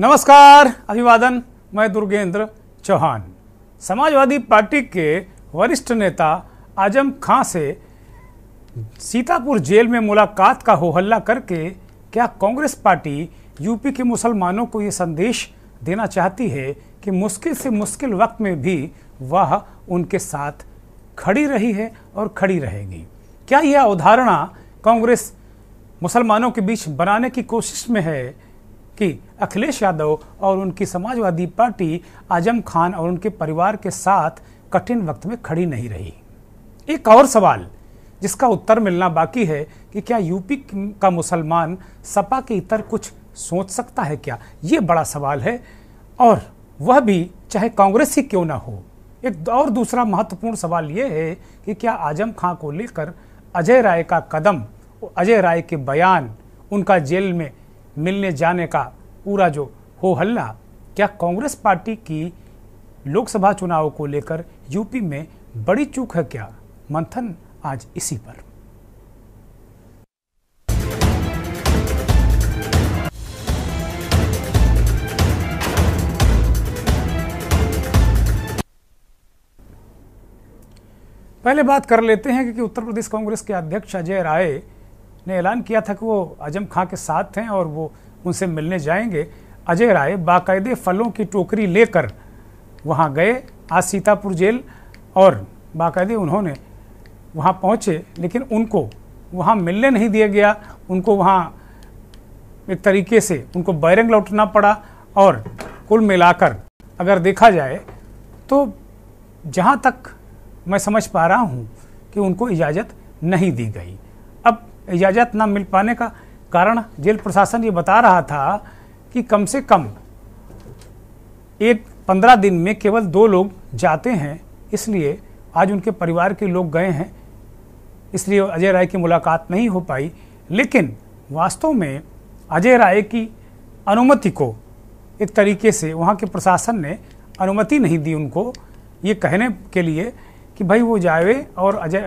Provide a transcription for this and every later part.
नमस्कार, अभिवादन, मैं दुर्गेंद्र चौहान। समाजवादी पार्टी के वरिष्ठ नेता आज़म खां से सीतापुर जेल में मुलाकात का हो हल्ला करके क्या कांग्रेस पार्टी यूपी के मुसलमानों को ये संदेश देना चाहती है कि मुश्किल से मुश्किल वक्त में भी वह उनके साथ खड़ी रही है और खड़ी रहेगी? क्या यह अवधारणा कांग्रेस मुसलमानों के बीच बनाने की कोशिश में है कि अखिलेश यादव और उनकी समाजवादी पार्टी आज़म खान और उनके परिवार के साथ कठिन वक्त में खड़ी नहीं रही। एक और सवाल, जिसका उत्तर मिलना बाकी है कि क्या यूपी का मुसलमान सपा के इतर कुछ सोच सकता है क्या? ये बड़ा सवाल है और वह भी चाहे कांग्रेस ही क्यों ना हो। एक और दूसरा महत्वपूर्ण सवाल यह है कि क्या आज़म खां को लेकर अजय राय का कदम, अजय राय के बयान उनका जेल में मिलने जाने का पूरा जो हो हल्ला, क्या कांग्रेस पार्टी की लोकसभा चुनाव को लेकर यूपी में बड़ी चूक है क्या? मंथन आज इसी पर। पहले बात कर लेते हैं कि उत्तर प्रदेश कांग्रेस के अध्यक्ष अजय राय ने ऐलान किया था कि वो आज़म खां के साथ हैं और वो उनसे मिलने जाएँगे। अजय राय बाकायदे फलों की टोकरी लेकर वहाँ गए, आज सीतापुर जेल और बाकायदे उन्होंने वहाँ पहुँचे, लेकिन उनको वहाँ मिलने नहीं दिया गया। उनको वहाँ एक तरीके से उनको बैरंग लौटना पड़ा और कुल मिलाकर अगर देखा जाए तो जहाँ तक मैं समझ पा रहा हूँ कि उनको इजाज़त नहीं दी गई। अब इजाज़त ना मिल पाने का कारण जेल प्रशासन ये बता रहा था कि कम से कम एक पंद्रह दिन में केवल दो लोग जाते हैं, इसलिए आज उनके परिवार के लोग गए हैं, इसलिए अजय राय की मुलाकात नहीं हो पाई। लेकिन वास्तव में अजय राय की अनुमति को एक तरीके से वहाँ के प्रशासन ने अनुमति नहीं दी उनको, ये कहने के लिए कि भाई वो जावे और अजय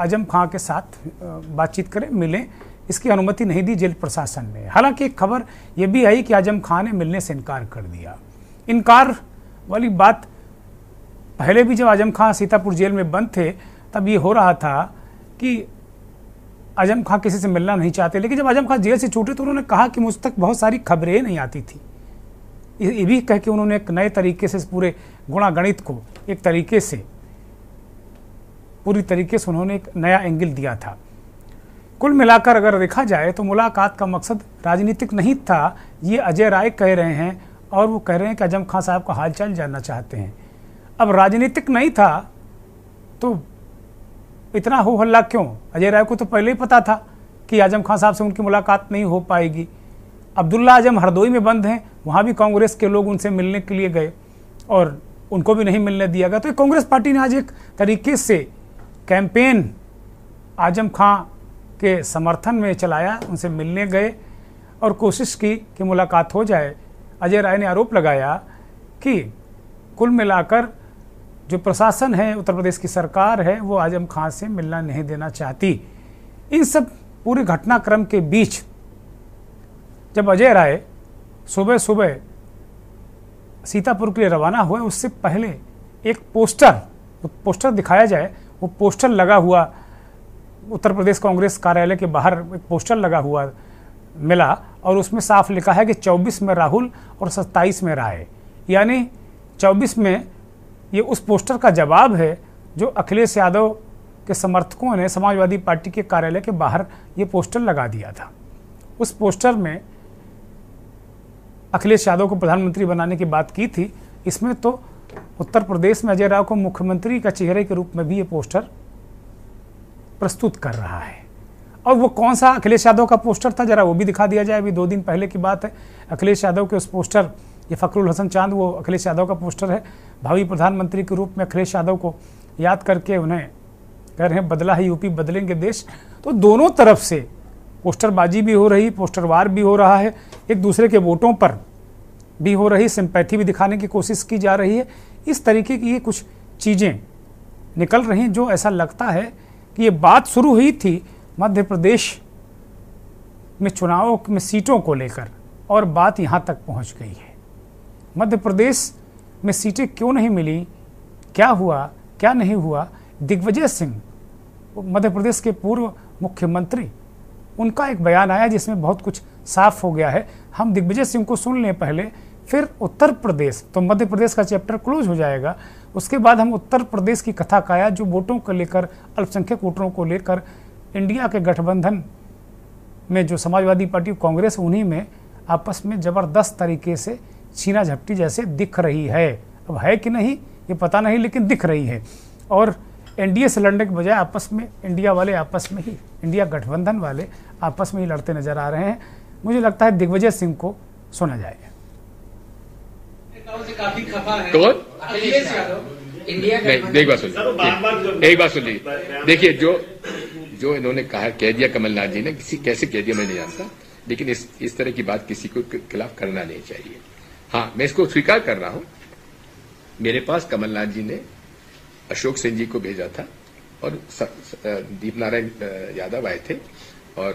आज़म खां के साथ बातचीत करें, मिलें। इसकी अनुमति नहीं दी जेल प्रशासन ने। हालाँकि एक खबर ये भी आई कि आज़म खां ने मिलने से इनकार कर दिया। इनकार वाली बात पहले भी जब आज़म खां सीतापुर जेल में बंद थे, तब ये हो रहा था कि आज़म खां किसी से मिलना नहीं चाहते। लेकिन जब आज़म खां जेल से छूटे तो उन्होंने कहा कि मुझ तक बहुत सारी खबरें नहीं आती थी। ये भी कह के उन्होंने एक नए तरीके से पूरे गुणागणित को एक तरीके से, पूरी तरीके से उन्होंने एक नया एंगल दिया था। कुल मिलाकर अगर देखा जाए तो मुलाकात का मकसद राजनीतिक नहीं था, ये अजय राय कह रहे हैं और वो कह रहे हैं कि आज़म खान साहब का हालचाल जानना चाहते हैं। अब राजनीतिक नहीं था तो इतना हो हल्ला क्यों? अजय राय को तो पहले ही पता था कि आज़म खान साहब से उनकी मुलाकात नहीं हो पाएगी। अब्दुल्ला आज़म हरदोई में बंद हैं, वहाँ भी कांग्रेस के लोग उनसे मिलने के लिए गए और उनको भी नहीं मिलने दिया गया। तो कांग्रेस पार्टी ने आज एक तरीके से कैंपेन आज़म खां के समर्थन में चलाया, उनसे मिलने गए और कोशिश की कि मुलाकात हो जाए। अजय राय ने आरोप लगाया कि कुल मिलाकर जो प्रशासन है, उत्तर प्रदेश की सरकार है, वो आज़म खान से मिलना नहीं देना चाहती। इन सब पूरे घटनाक्रम के बीच जब अजय राय सुबह सुबह सीतापुर के लिए रवाना हुए, उससे पहले एक पोस्टर पोस्टर दिखाया जाए, वो पोस्टर लगा हुआ उत्तर प्रदेश कांग्रेस कार्यालय के बाहर एक पोस्टर लगा हुआ मिला और उसमें साफ़ लिखा है कि 24 में राहुल और 27 में राय। यानी 24 में ये उस पोस्टर का जवाब है जो अखिलेश यादव के समर्थकों ने समाजवादी पार्टी के कार्यालय के बाहर ये पोस्टर लगा दिया था। उस पोस्टर में अखिलेश यादव को प्रधानमंत्री बनाने की बात की थी। इसमें तो उत्तर प्रदेश में अजय राव को मुख्यमंत्री का चेहरे के रूप में भी ये पोस्टर प्रस्तुत कर रहा है। और वो कौन सा अखिलेश यादव का पोस्टर था? जरा वो भी दिखा दिया जाए। अभी दो दिन पहले की बात है। अखिलेश यादव के उस पोस्टर, ये फकरुल हसन चाँद, वो अखिलेश यादव का पोस्टर है। भावी प्रधानमंत्री के रूप में अखिलेश यादव को याद करके उन्हें कह रहे हैं, बदला है, यूपी बदलेंगे देश। तो दोनों तरफ़ से पोस्टरबाजी भी हो रही, पोस्टरवार भी हो रहा है। एक दूसरे के वोटों पर भी हो रही, सिंपैथी भी दिखाने की कोशिश की जा रही है। इस तरीके की ये कुछ चीज़ें निकल रही हैं जो ऐसा लगता है ये बात शुरू हुई थी मध्य प्रदेश में चुनावों में सीटों को लेकर और बात यहाँ तक पहुँच गई है। मध्य प्रदेश में सीटें क्यों नहीं मिली? क्या हुआ? क्या नहीं हुआ? दिग्विजय सिंह, मध्य प्रदेश के पूर्व मुख्यमंत्री, उनका एक बयान आया जिसमें बहुत कुछ साफ़ हो गया है। हम दिग्विजय सिंह को सुन लें पहले, फिर उत्तर प्रदेश तो मध्य प्रदेश का चैप्टर क्लोज हो जाएगा। उसके बाद हम उत्तर प्रदेश की कथा काया जो वोटों को लेकर, अल्पसंख्यक वोटरों को लेकर, इंडिया के गठबंधन में जो समाजवादी पार्टी कांग्रेस, उन्हीं में आपस में ज़बरदस्त तरीके से छीना झपटी जैसे दिख रही है। अब है कि नहीं, ये पता नहीं, लेकिन दिख रही है। और एनडीए से लड़ने के बजाय आपस में, इंडिया वाले आपस में ही, इंडिया गठबंधन वाले आपस में ही लड़ते नज़र आ रहे हैं। मुझे लगता है दिग्विजय सिंह को सुना जाएगा। कौन? नहीं एक बात सुनिए। एक बात सुनिए। देखिए जो जो इन्होंने कहा कह दिया कमलनाथ जी ने किसी कैसे कह दिया मैं नहीं जानता लेकिन इस इस तरह की बात किसी को खिलाफ करना नहीं चाहिए। हाँ मैं इसको स्वीकार कर रहा हूँ। मेरे पास कमलनाथ जी ने अशोक सिंह जी को भेजा था और दीप नारायण यादव आए थे और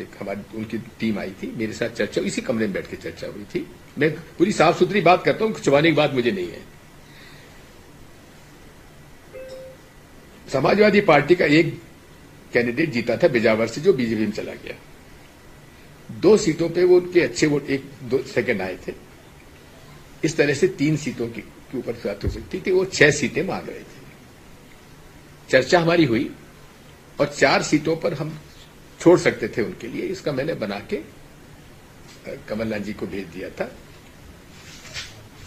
एक हमारी उनकी टीम आई थी, मेरे साथ चर्चा, इसी कमरे में बैठ के चर्चा हुई थी। मैं पूरी साफ़ सुथरी बात करता हूँ, छुपाने की बात मुझे नहीं है। समाजवादी पार्टी का एक कैंडिडेट जीता था बिजावर से, जो बीजेपी में चला गया। दो सीटों पे वो उनके अच्छे वोट, एक, दो सेकंड आए थे। इस तरह से तीन सीटों की ऊपर बात हो सकती थी, वो छह सीटें मांग रहे थे। चर्चा हमारी हुई, और चार सीटों पर हम छोड़ सकते थे उनके लिए, इसका मैंने बना के कमलनाथ जी को भेज दिया था।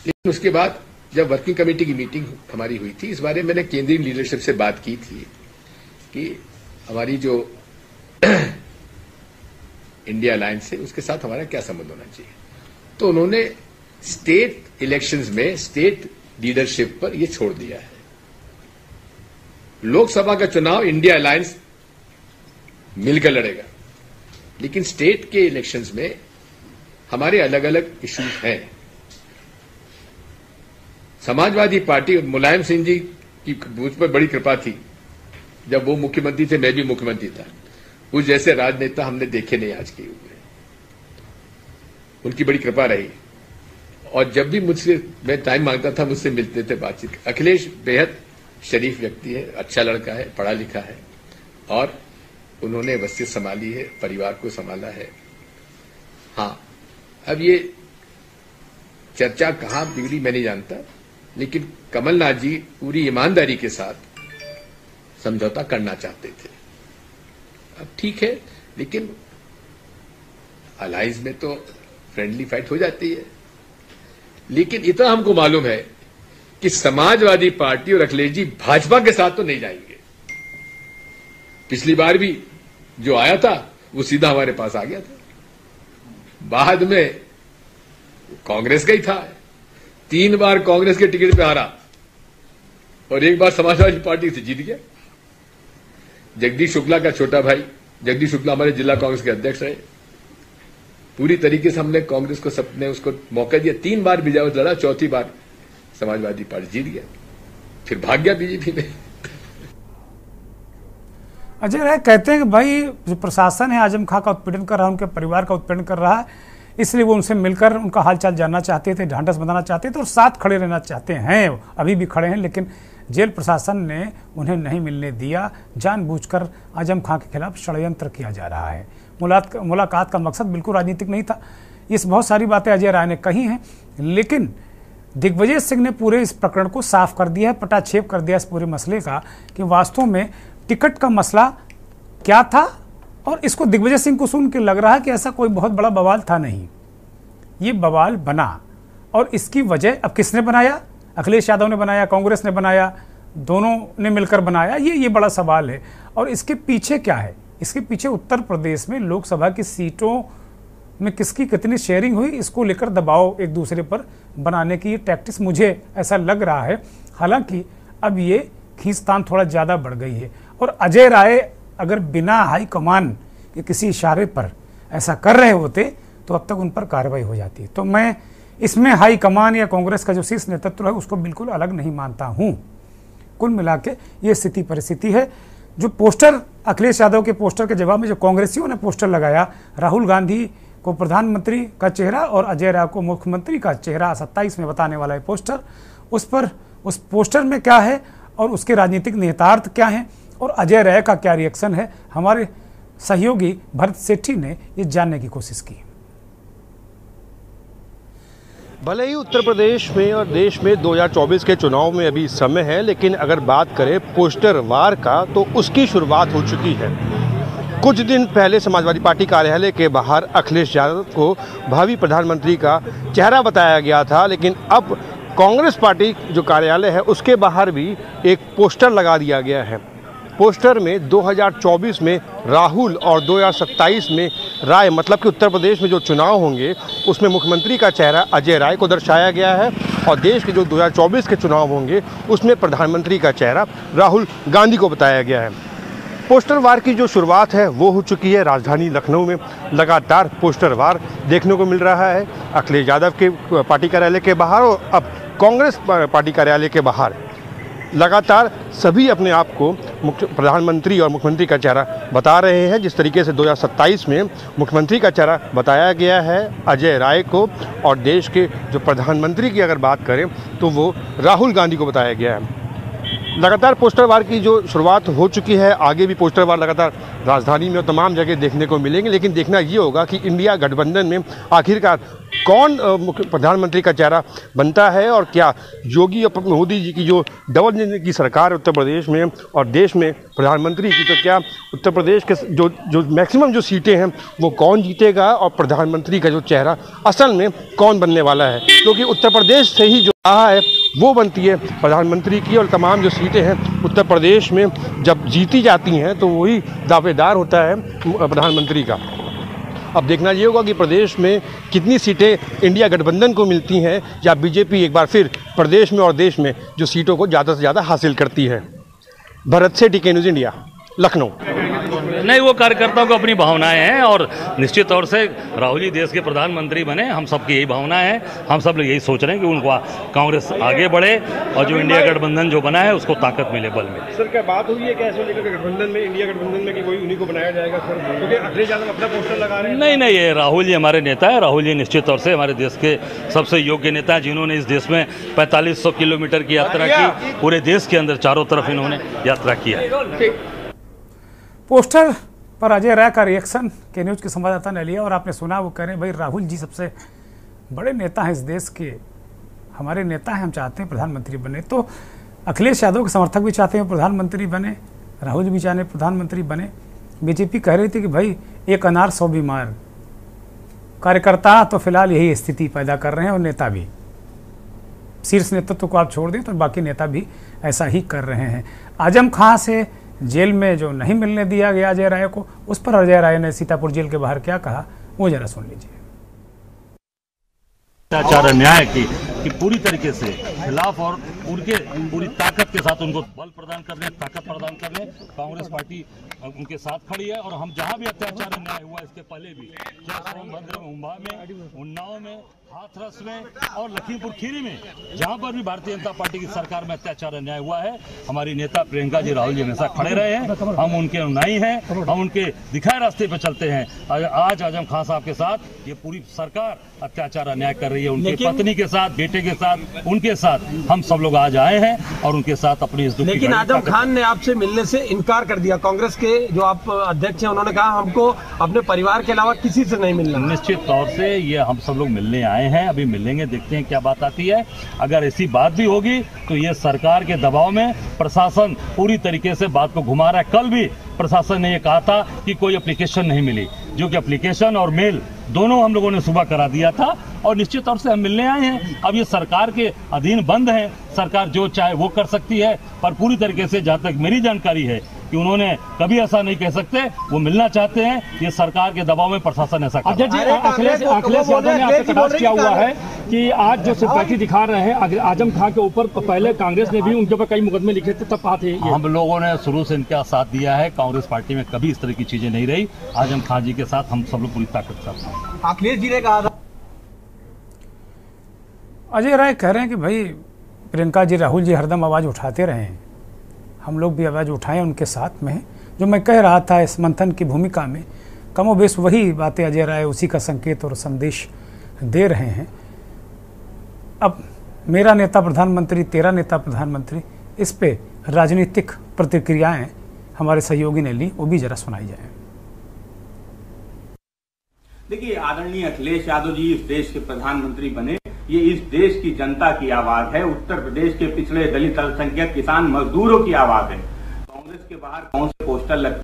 लेकिन उसके बाद जब वर्किंग कमेटी की मीटिंग हमारी हुई थी, इस बारे में मैंने केंद्रीय लीडरशिप से बात की थी कि हमारी जो इंडिया अलायंस है, उसके साथ हमारा क्या संबंध होना चाहिए। तो उन्होंने स्टेट इलेक्शंस में स्टेट लीडरशिप पर यह छोड़ दिया है। लोकसभा का चुनाव इंडिया अलायंस मिलकर लड़ेगा। लेकिन स्टेट के इलेक्शंस में हमारे अलग अलग इश्यूज़ हैं। समाजवादी पार्टी मुलायम सिंह जी की मुझ पर बड़ी कृपा थी, जब वो मुख्यमंत्री थे, मैं भी मुख्यमंत्री था। उस जैसे राजनेता हमने देखे नहीं आज के युग में। उनकी बड़ी कृपा रही। और जब भी मुझसे, मैं टाइम माँगता था, मुझसे मिलते थे बातचीत। अखिलेश बेहद शरीफ व्यक्ति है अच्छा लड़का है, पढ़ा लिखा है। और उन्होंने वसीयत संभाली है, परिवार को संभाला है। हाँ अब ये चर्चा कहाँ बिगड़ी मैं नहीं जानता, लेकिन कमलनाथ जी पूरी ईमानदारी के साथ समझौता करना चाहते थे। अब ठीक है, लेकिन अलायंस में तो फ्रेंडली फाइट हो जाती है। लेकिन इतना हमको मालूम है कि समाजवादी पार्टी और अखिलेश जी भाजपा के साथ तो नहीं जाएँगे। पिछली बार भी जो आया था, वो सीधा हमारे पास आ गया था। बाद में कांग्रेस का ही था। तीन बार कांग्रेस के टिकट पे हारा। और एक बार समाजवादी पार्टी से जीत गया। जगदीश शुक्ला का छोटा भाई, जगदीश शुक्ला हमारे जिला कांग्रेस के अध्यक्ष रहे। पूरी तरीके से हमने कांग्रेस को सबने उसको मौका दिया। तीन बार विजय लड़ा, चौथी बार समाजवादी पार्टी जीत गया। फिर भाग गया बीजेपी में। अजय राय कहते हैं कि भाई, जो प्रशासन है, आज़म खां का उत्पीड़न कर रहा है, उनके परिवार का उत्पीड़न कर रहा है, इसलिए वो उनसे मिलकर उनका हालचाल जानना चाहते थे, ढांढस बनाना चाहते थे और साथ खड़े रहना चाहते हैं। अभी भी खड़े हैं, लेकिन जेल प्रशासन ने उन्हें नहीं मिलने दिया। जानबूझकर आज़म खां के खिलाफ षडयंत्र किया जा रहा है। मुलाकात का मकसद बिल्कुल राजनीतिक नहीं था। इस बहुत सारी बातें अजय राय ने कही हैं, लेकिन दिग्विजय सिंह ने पूरे इस प्रकरण को साफ़ कर दिया है, पटाक्षेप कर दिया इस पूरे मसले का कि वास्तव में टिकट का मसला क्या था? और इसको दिग्विजय सिंह को सुन के लग रहा कि ऐसा कोई बहुत बड़ा बवाल था नहीं। ये बवाल बना। और इसकी वजह अब किसने बनाया? अखिलेश यादव ने बनाया, कांग्रेस ने बनाया, दोनों ने मिलकर बनाया। ये ये बड़ा सवाल है। और इसके पीछे क्या है? इसके पीछे उत्तर प्रदेश में लोकसभा की सीटों में किसकी कितनी शेयरिंग हुई, इसको लेकर दबाव एक दूसरे पर बनाने की ये टैक्टिस मुझे ऐसा लग रहा है। हालाँकि अब ये खींचतान थोड़ा ज़्यादा बढ़ गई है। और अजय राय अगर बिना हाई कमान के किसी इशारे पर ऐसा कर रहे होते तो अब तक उन पर कार्रवाई हो जाती तो मैं इसमें हाई कमान या कांग्रेस का जो शीर्ष नेतृत्व है, उसको बिल्कुल अलग नहीं मानता हूँ। कुल मिला के ये स्थिति परिस्थिति है, जो पोस्टर, अखिलेश यादव के पोस्टर के जवाब में जो कांग्रेसियों ने पोस्टर लगाया, राहुल गांधी को प्रधानमंत्री का चेहरा और अजय राय को मुख्यमंत्री का चेहरा, सत्ताईस में बताने वाला है पोस्टर, उस पर, उस पोस्टर में क्या है और उसके राजनीतिक निहितार्थ क्या हैं? और अजय राय का क्या रिएक्शन है? हमारे सहयोगी भरत सेठी ने ये जानने की कोशिश की। भले ही उत्तर प्रदेश में और देश में 2024 के चुनाव में अभी समय है, लेकिन अगर बात करें पोस्टर वार का तो उसकी शुरुआत हो चुकी है। कुछ दिन पहले समाजवादी पार्टी कार्यालय के बाहर अखिलेश यादव को भावी प्रधानमंत्री का चेहरा बताया गया था, लेकिन अब कांग्रेस पार्टी जो कार्यालय है, उसके बाहर भी एक पोस्टर लगा दिया गया है। पोस्टर में 2024 में राहुल और 2027 में राय मतलब कि उत्तर प्रदेश में जो चुनाव होंगे, उसमें मुख्यमंत्री का चेहरा अजय राय को दर्शाया गया है और देश के जो 2024 के चुनाव होंगे, उसमें प्रधानमंत्री का चेहरा राहुल गांधी को बताया गया है। पोस्टर वार की जो शुरुआत है, वो हो चुकी है राजधानी लखनऊ में। लगातार पोस्टर वार देखने को मिल रहा है। अखिलेश यादव के पार्टी कार्यालय के बाहर और अब कांग्रेस पार्टी कार्यालय के बाहर। लगातार सभी अपने आप को मुख्य प्रधानमंत्री और मुख्यमंत्री का चेहरा बता रहे हैं, जिस तरीके से 2027 में मुख्यमंत्री का चेहरा बताया गया है अजय राय को और देश के जो प्रधानमंत्री की अगर बात करें तो वो राहुल गांधी को बताया गया है। लगातार पोस्टर वार की जो शुरुआत हो चुकी है, आगे भी पोस्टर वार लगातार राजधानी में और तमाम जगह देखने को मिलेंगे, लेकिन देखना ये होगा कि इंडिया गठबंधन में आखिरकार कौन प्रधानमंत्री का चेहरा बनता है और क्या योगी और मोदी जी की जो डबल इंजन की सरकार है उत्तर प्रदेश में और देश में प्रधानमंत्री की तो क्या उत्तर प्रदेश के जो जो मैक्सिमम जो सीटें हैं, वो कौन जीतेगा और प्रधानमंत्री का जो चेहरा असल में कौन बनने वाला है? क्योंकि तो उत्तर प्रदेश से ही जो रहा है, वो बनती है प्रधानमंत्री की और तमाम जो सीटें हैं उत्तर प्रदेश में जब जीती जाती हैं तो वही दावेदार होता है प्रधानमंत्री का। अब देखना ये होगा कि प्रदेश में कितनी सीटें इंडिया गठबंधन को मिलती हैं, या बीजेपी एक बार फिर प्रदेश में और देश में जो सीटों को ज़्यादा से ज़्यादा हासिल करती है। भरत से टीके न्यूज़ इंडिया लखनऊ। नहीं वो कार्यकर्ताओं को अपनी भावनाएँ हैं और निश्चित तौर से राहुल जी देश के प्रधानमंत्री बने हम सबकी यही भावनाएँ हैं। हम सब लोग यही सोच रहे हैं कि उनको कांग्रेस आगे बढ़े और जो इंडिया गठबंधन जो बना है उसको ताकत मिले बल में। सर क्या बात हुई है कैसे लेकर गठबंधन में इंडिया गठबंधन में कि कोई उन्हीं को बनाया जाएगा सर? क्योंकि अखिलेश यादव अपना पोस्टर लगा रहे हैं। नहीं नहीं ये राहुल जी हमारे नेता है। राहुल जी निश्चित तौर से हमारे देश के सबसे योग्य नेता है जिन्होंने इस देश में पैंतालीस किलोमीटर की यात्रा की पूरे देश के अंदर चारों तरफ़ इन्होंने यात्रा किया पोस्टर पर अजय राय का रिएक्शन के न्यूज़ के संवाददाता ने लिया और आपने सुना, वो कह रहे हैं, भाई, राहुल जी सबसे बड़े नेता हैं इस देश के। हमारे नेता हैं, हम चाहते हैं प्रधानमंत्री बने। तो अखिलेश यादव के समर्थक भी चाहते हैं प्रधानमंत्री बने, राहुल जी भी चाहते प्रधानमंत्री बने। बीजेपी कह रही थी कि, भाई, एक अनार, सौ बीमार कार्यकर्ता तो फ़िलहाल यही स्थिति पैदा कर रहे हैं और नेता भी। शीर्ष नेतृत्व तो को आप छोड़ दें तो बाकी नेता भी ऐसा ही कर रहे हैं। आज़म खां से जेल में जो नहीं मिलने दिया गया अजय राय को, उस पर अजय राय ने सीतापुर जेल के बाहर क्या कहा, वो जरा सुन लीजिए। अत्याचार अन्याय की, कि पूरी तरीके से खिलाफ और उनके, पूरी ताकत के साथ उनको बल प्रदान करने, ताकत प्रदान करने, कांग्रेस पार्टी उनके साथ खड़ी है और हम जहाँ भी अत्याचार न्याय हुआ, इसके पहले भी चाहे में, उन्नाव में हाथरस में और लखीमपुर खीरी में जहाँ पर भी भारतीय जनता पार्टी की सरकार में अत्याचार अन्याय हुआ है हमारी नेता प्रियंका जी राहुल जी हमेशा खड़े रहे हैं हम उनके अनुनाई हैं हम उनके दिखाए रास्ते पर चलते हैं। आज आज़म खान साहब के साथ ये पूरी सरकार अत्याचार अन्याय कर रही है उनकी पत्नी के साथ बेटे के साथ उनके साथ हम सब लोग आज आए हैं और उनके साथ अपनी इस लेकिन आज़म खान ने आपसे मिलने से इनकार कर दिया। कांग्रेस के जो आप अध्यक्ष हैं उन्होंने कहा हमको अपने परिवार के अलावा किसी से नहीं मिलना। निश्चित तौर से ये हम सब लोग मिलने आए हैं, अभी मिलेंगे, देखते हैं क्या बात आती है। अगर ऐसी बात भी होगी तो ये सरकार के दबाव में प्रशासन पूरी तरीके से बात को घुमा रहा है। कल भी प्रशासन ने ये कहा था कि कोई एप्लीकेशन नहीं मिली। जो कि एप्लीकेशन और मेल दोनों हम लोगों ने सुबह करा दिया था और निश्चित तौर से हम मिलने आए हैं। अब ये सरकार के अधीन बंद है। सरकार जो चाहे वो कर सकती है, पर पूरी तरीके से जहाँ तक मेरी जानकारी है कि उन्होंने कभी ऐसा नहीं कह सकते। वो मिलना चाहते हैं। ये सरकार के दबाव में प्रशासन ऐसा अध्यक्ष जी अखिलेश अखिलेश यादव ने आपसे कटाक्ष किया हुआ है कि आज जो सिंपैथी दिखा रहे हैं आज़म खान के ऊपर पहले कांग्रेस ने भी उनके ऊपर कई मुकदमे लिखे थे तब कहा थे हम लोगों ने शुरू से इनका साथ दिया है। कांग्रेस पार्टी में कभी इस तरह की चीज़ें नहीं रही। आज़म खान जी के साथ हम सब लोग पूरी ताकत साथ अखिलेश जी ने कहा था। अजय राय कह रहे हैं कि भाई प्रियंका जी राहुल जी हरदम आवाज़ उठाते रहे हैं। हम लोग भी आवाज़ उठाएँ उनके साथ में, जो मैं कह रहा था इस मंथन की भूमिका में, कमोबेश वही बातें अजय राय उसी का संकेत और संदेश दे रहे हैं। अब मेरा नेता प्रधानमंत्री, तेरा नेता प्रधानमंत्री, इस पे राजनीतिक प्रतिक्रियाएँ हमारे सहयोगी ने ली, वो भी जरा सुनाई जाए। देखिए, आदरणीय अखिलेश यादव जी इस देश के प्रधानमंत्री बने। ये इस देश की जनता की आवाज़ है। उत्तर प्रदेश के पिछड़े दलित अल्पसंख्यक किसान मजदूरों की आवाज़ है। कांग्रेस के बाहर कौन से पोस्टर लगते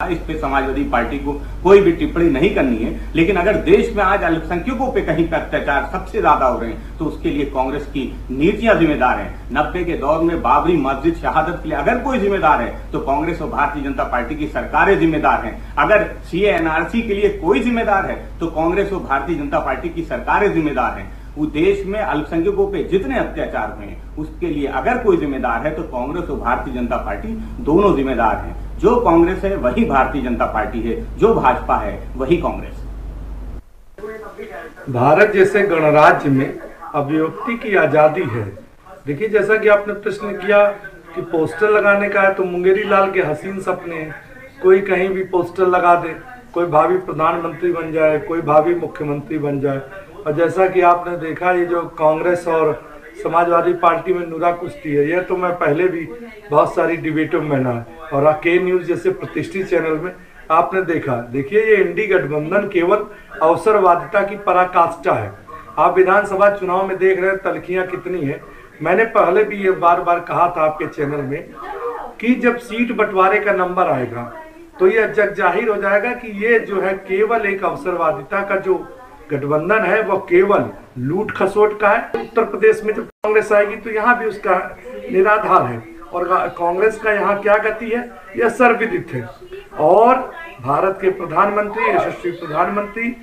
हैं इस पे समाजवादी पार्टी को कोई भी टिप्पणी नहीं करनी है। लेकिन अगर देश में आज अल्पसंख्यकों पे कहीं पर अत्याचार सबसे ज़्यादा हो रहे हैं तो उसके लिए कांग्रेस की नीतियाँ जिम्मेदार हैं। नब्बे के दौर में बाबरी मस्जिद शहादत के लिए अगर कोई जिम्मेदार है तो कांग्रेस और भारतीय जनता पार्टी की सरकारें जिम्मेदार हैं। अगर सीए एनआरसी के लिए कोई जिम्मेदार है तो कांग्रेस और भारतीय जनता पार्टी की सरकारें जिम्मेदार हैं। वो देश में अल्पसंख्यकों पे जितने अत्याचार हुए उसके लिए अगर कोई जिम्मेदार है तो कांग्रेस और भारतीय जनता पार्टी दोनों जिम्मेदार हैं। जो कांग्रेस है, वही भारतीय जनता पार्टी है, जो भाजपा है, वही कांग्रेस। भारत जैसे गणराज्य में अभिव्यक्ति की आज़ादी है। देखिए, जैसा कि आपने प्रश्न किया कि पोस्टर लगाने का है तो मुंगेरी लाल के हसीन सपने कोई कहीं भी पोस्टर लगा दे, कोई भावी प्रधानमंत्री बन जाए, कोई भावी मुख्यमंत्री बन जाए और जैसा कि आपने देखा, ये जो कांग्रेस और समाजवादी पार्टी में नूरा कुश्ती है यह तो मैं पहले भी बहुत सारी डिबेटों में ना, और के न्यूज़ जैसे प्रतिष्ठित चैनल में आपने देखा। देखिए, ये इंडी गठबंधन केवल अवसरवादिता की पराकाष्ठा है। आप विधानसभा चुनाव में देख रहे हैं, तलखियाँ कितनी है। मैंने पहले भी ये बार बार कहा था आपके चैनल में कि जब सीट बंटवारे का नंबर आएगा तो ये जग ज़ाहिर हो जाएगा कि ये जो है केवल एक अवसरवादिता का जो गठबंधन है, वो केवल लूट खसोट का है। उत्तर प्रदेश में जब कांग्रेस आएगी तो यहाँ भी उसका निराधार है। और कांग्रेस का यहाँ क्या गति है? यह सर्वविदित है। और भारत के प्रधानमंत्री, यशस्वी प्रधानमंत्री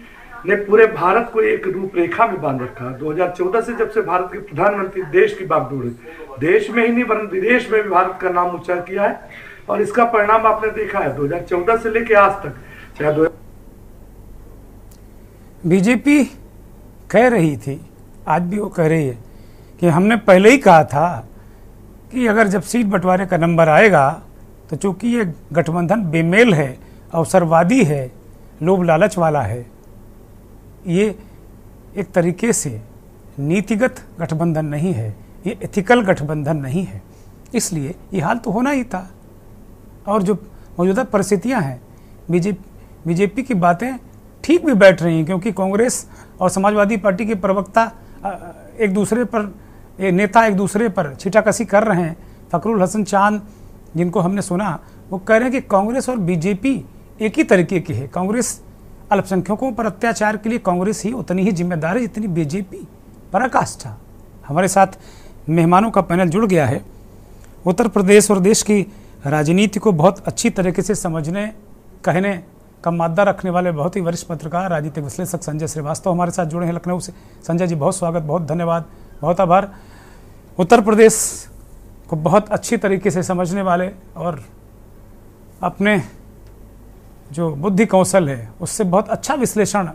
ने पूरे भारत को एक रूपरेखा में बाँध रखा 2014 से जब से भारत के प्रधानमंत्री देश की बागडोर है देश में ही नहीं, वरन विदेश में भी भारत का नाम ऊँचा किया है। और इसका परिणाम आपने देखा है 2014 से लेकर आज तक। चाहे बीजेपी कह रही थी, आज भी वो कह रही है, कि हमने पहले ही कहा था कि अगर जब सीट बंटवारे का नंबर आएगा तो चूँकि ये गठबंधन बेमेल है, अवसरवादी है, लोभ लालच वाला है, ये एक तरीके से नीतिगत गठबंधन नहीं है, ये एथिकल गठबंधन नहीं है। इसलिए ये हाल तो होना ही था। और जो मौजूदा परिस्थितियाँ हैं बीजेपी बीजेपी की बातें ठीक भी बैठ रही हैं, क्योंकि कांग्रेस और समाजवादी पार्टी के प्रवक्ता एक दूसरे पर नेता एक दूसरे पर छिटाकसी कर रहे हैं। फकरुल हसन चाँद, जिनको हमने सुना, वो कह रहे हैं कि कांग्रेस और बीजेपी एक ही तरीके की है। कांग्रेस अल्पसंख्यकों पर अत्याचार के लिए कांग्रेस ही उतनी ही जिम्मेदार है जितनी बीजेपी पराकाष्ठा हमारे साथ मेहमानों का पैनल जुड़ गया है। उत्तर प्रदेश और देश की राजनीति को बहुत अच्छी तरीके से समझने, कहने का मादा रखने वाले बहुत ही वरिष्ठ पत्रकार, राजनीतिक विश्लेषक संजय श्रीवास्तव हमारे साथ जुड़े हैं लखनऊ से। संजय जी, बहुत स्वागत, बहुत धन्यवाद, बहुत आभार। उत्तर प्रदेश को बहुत अच्छी तरीके से समझने वाले और अपने जो बुद्धि कौशल है, उससे बहुत अच्छा विश्लेषण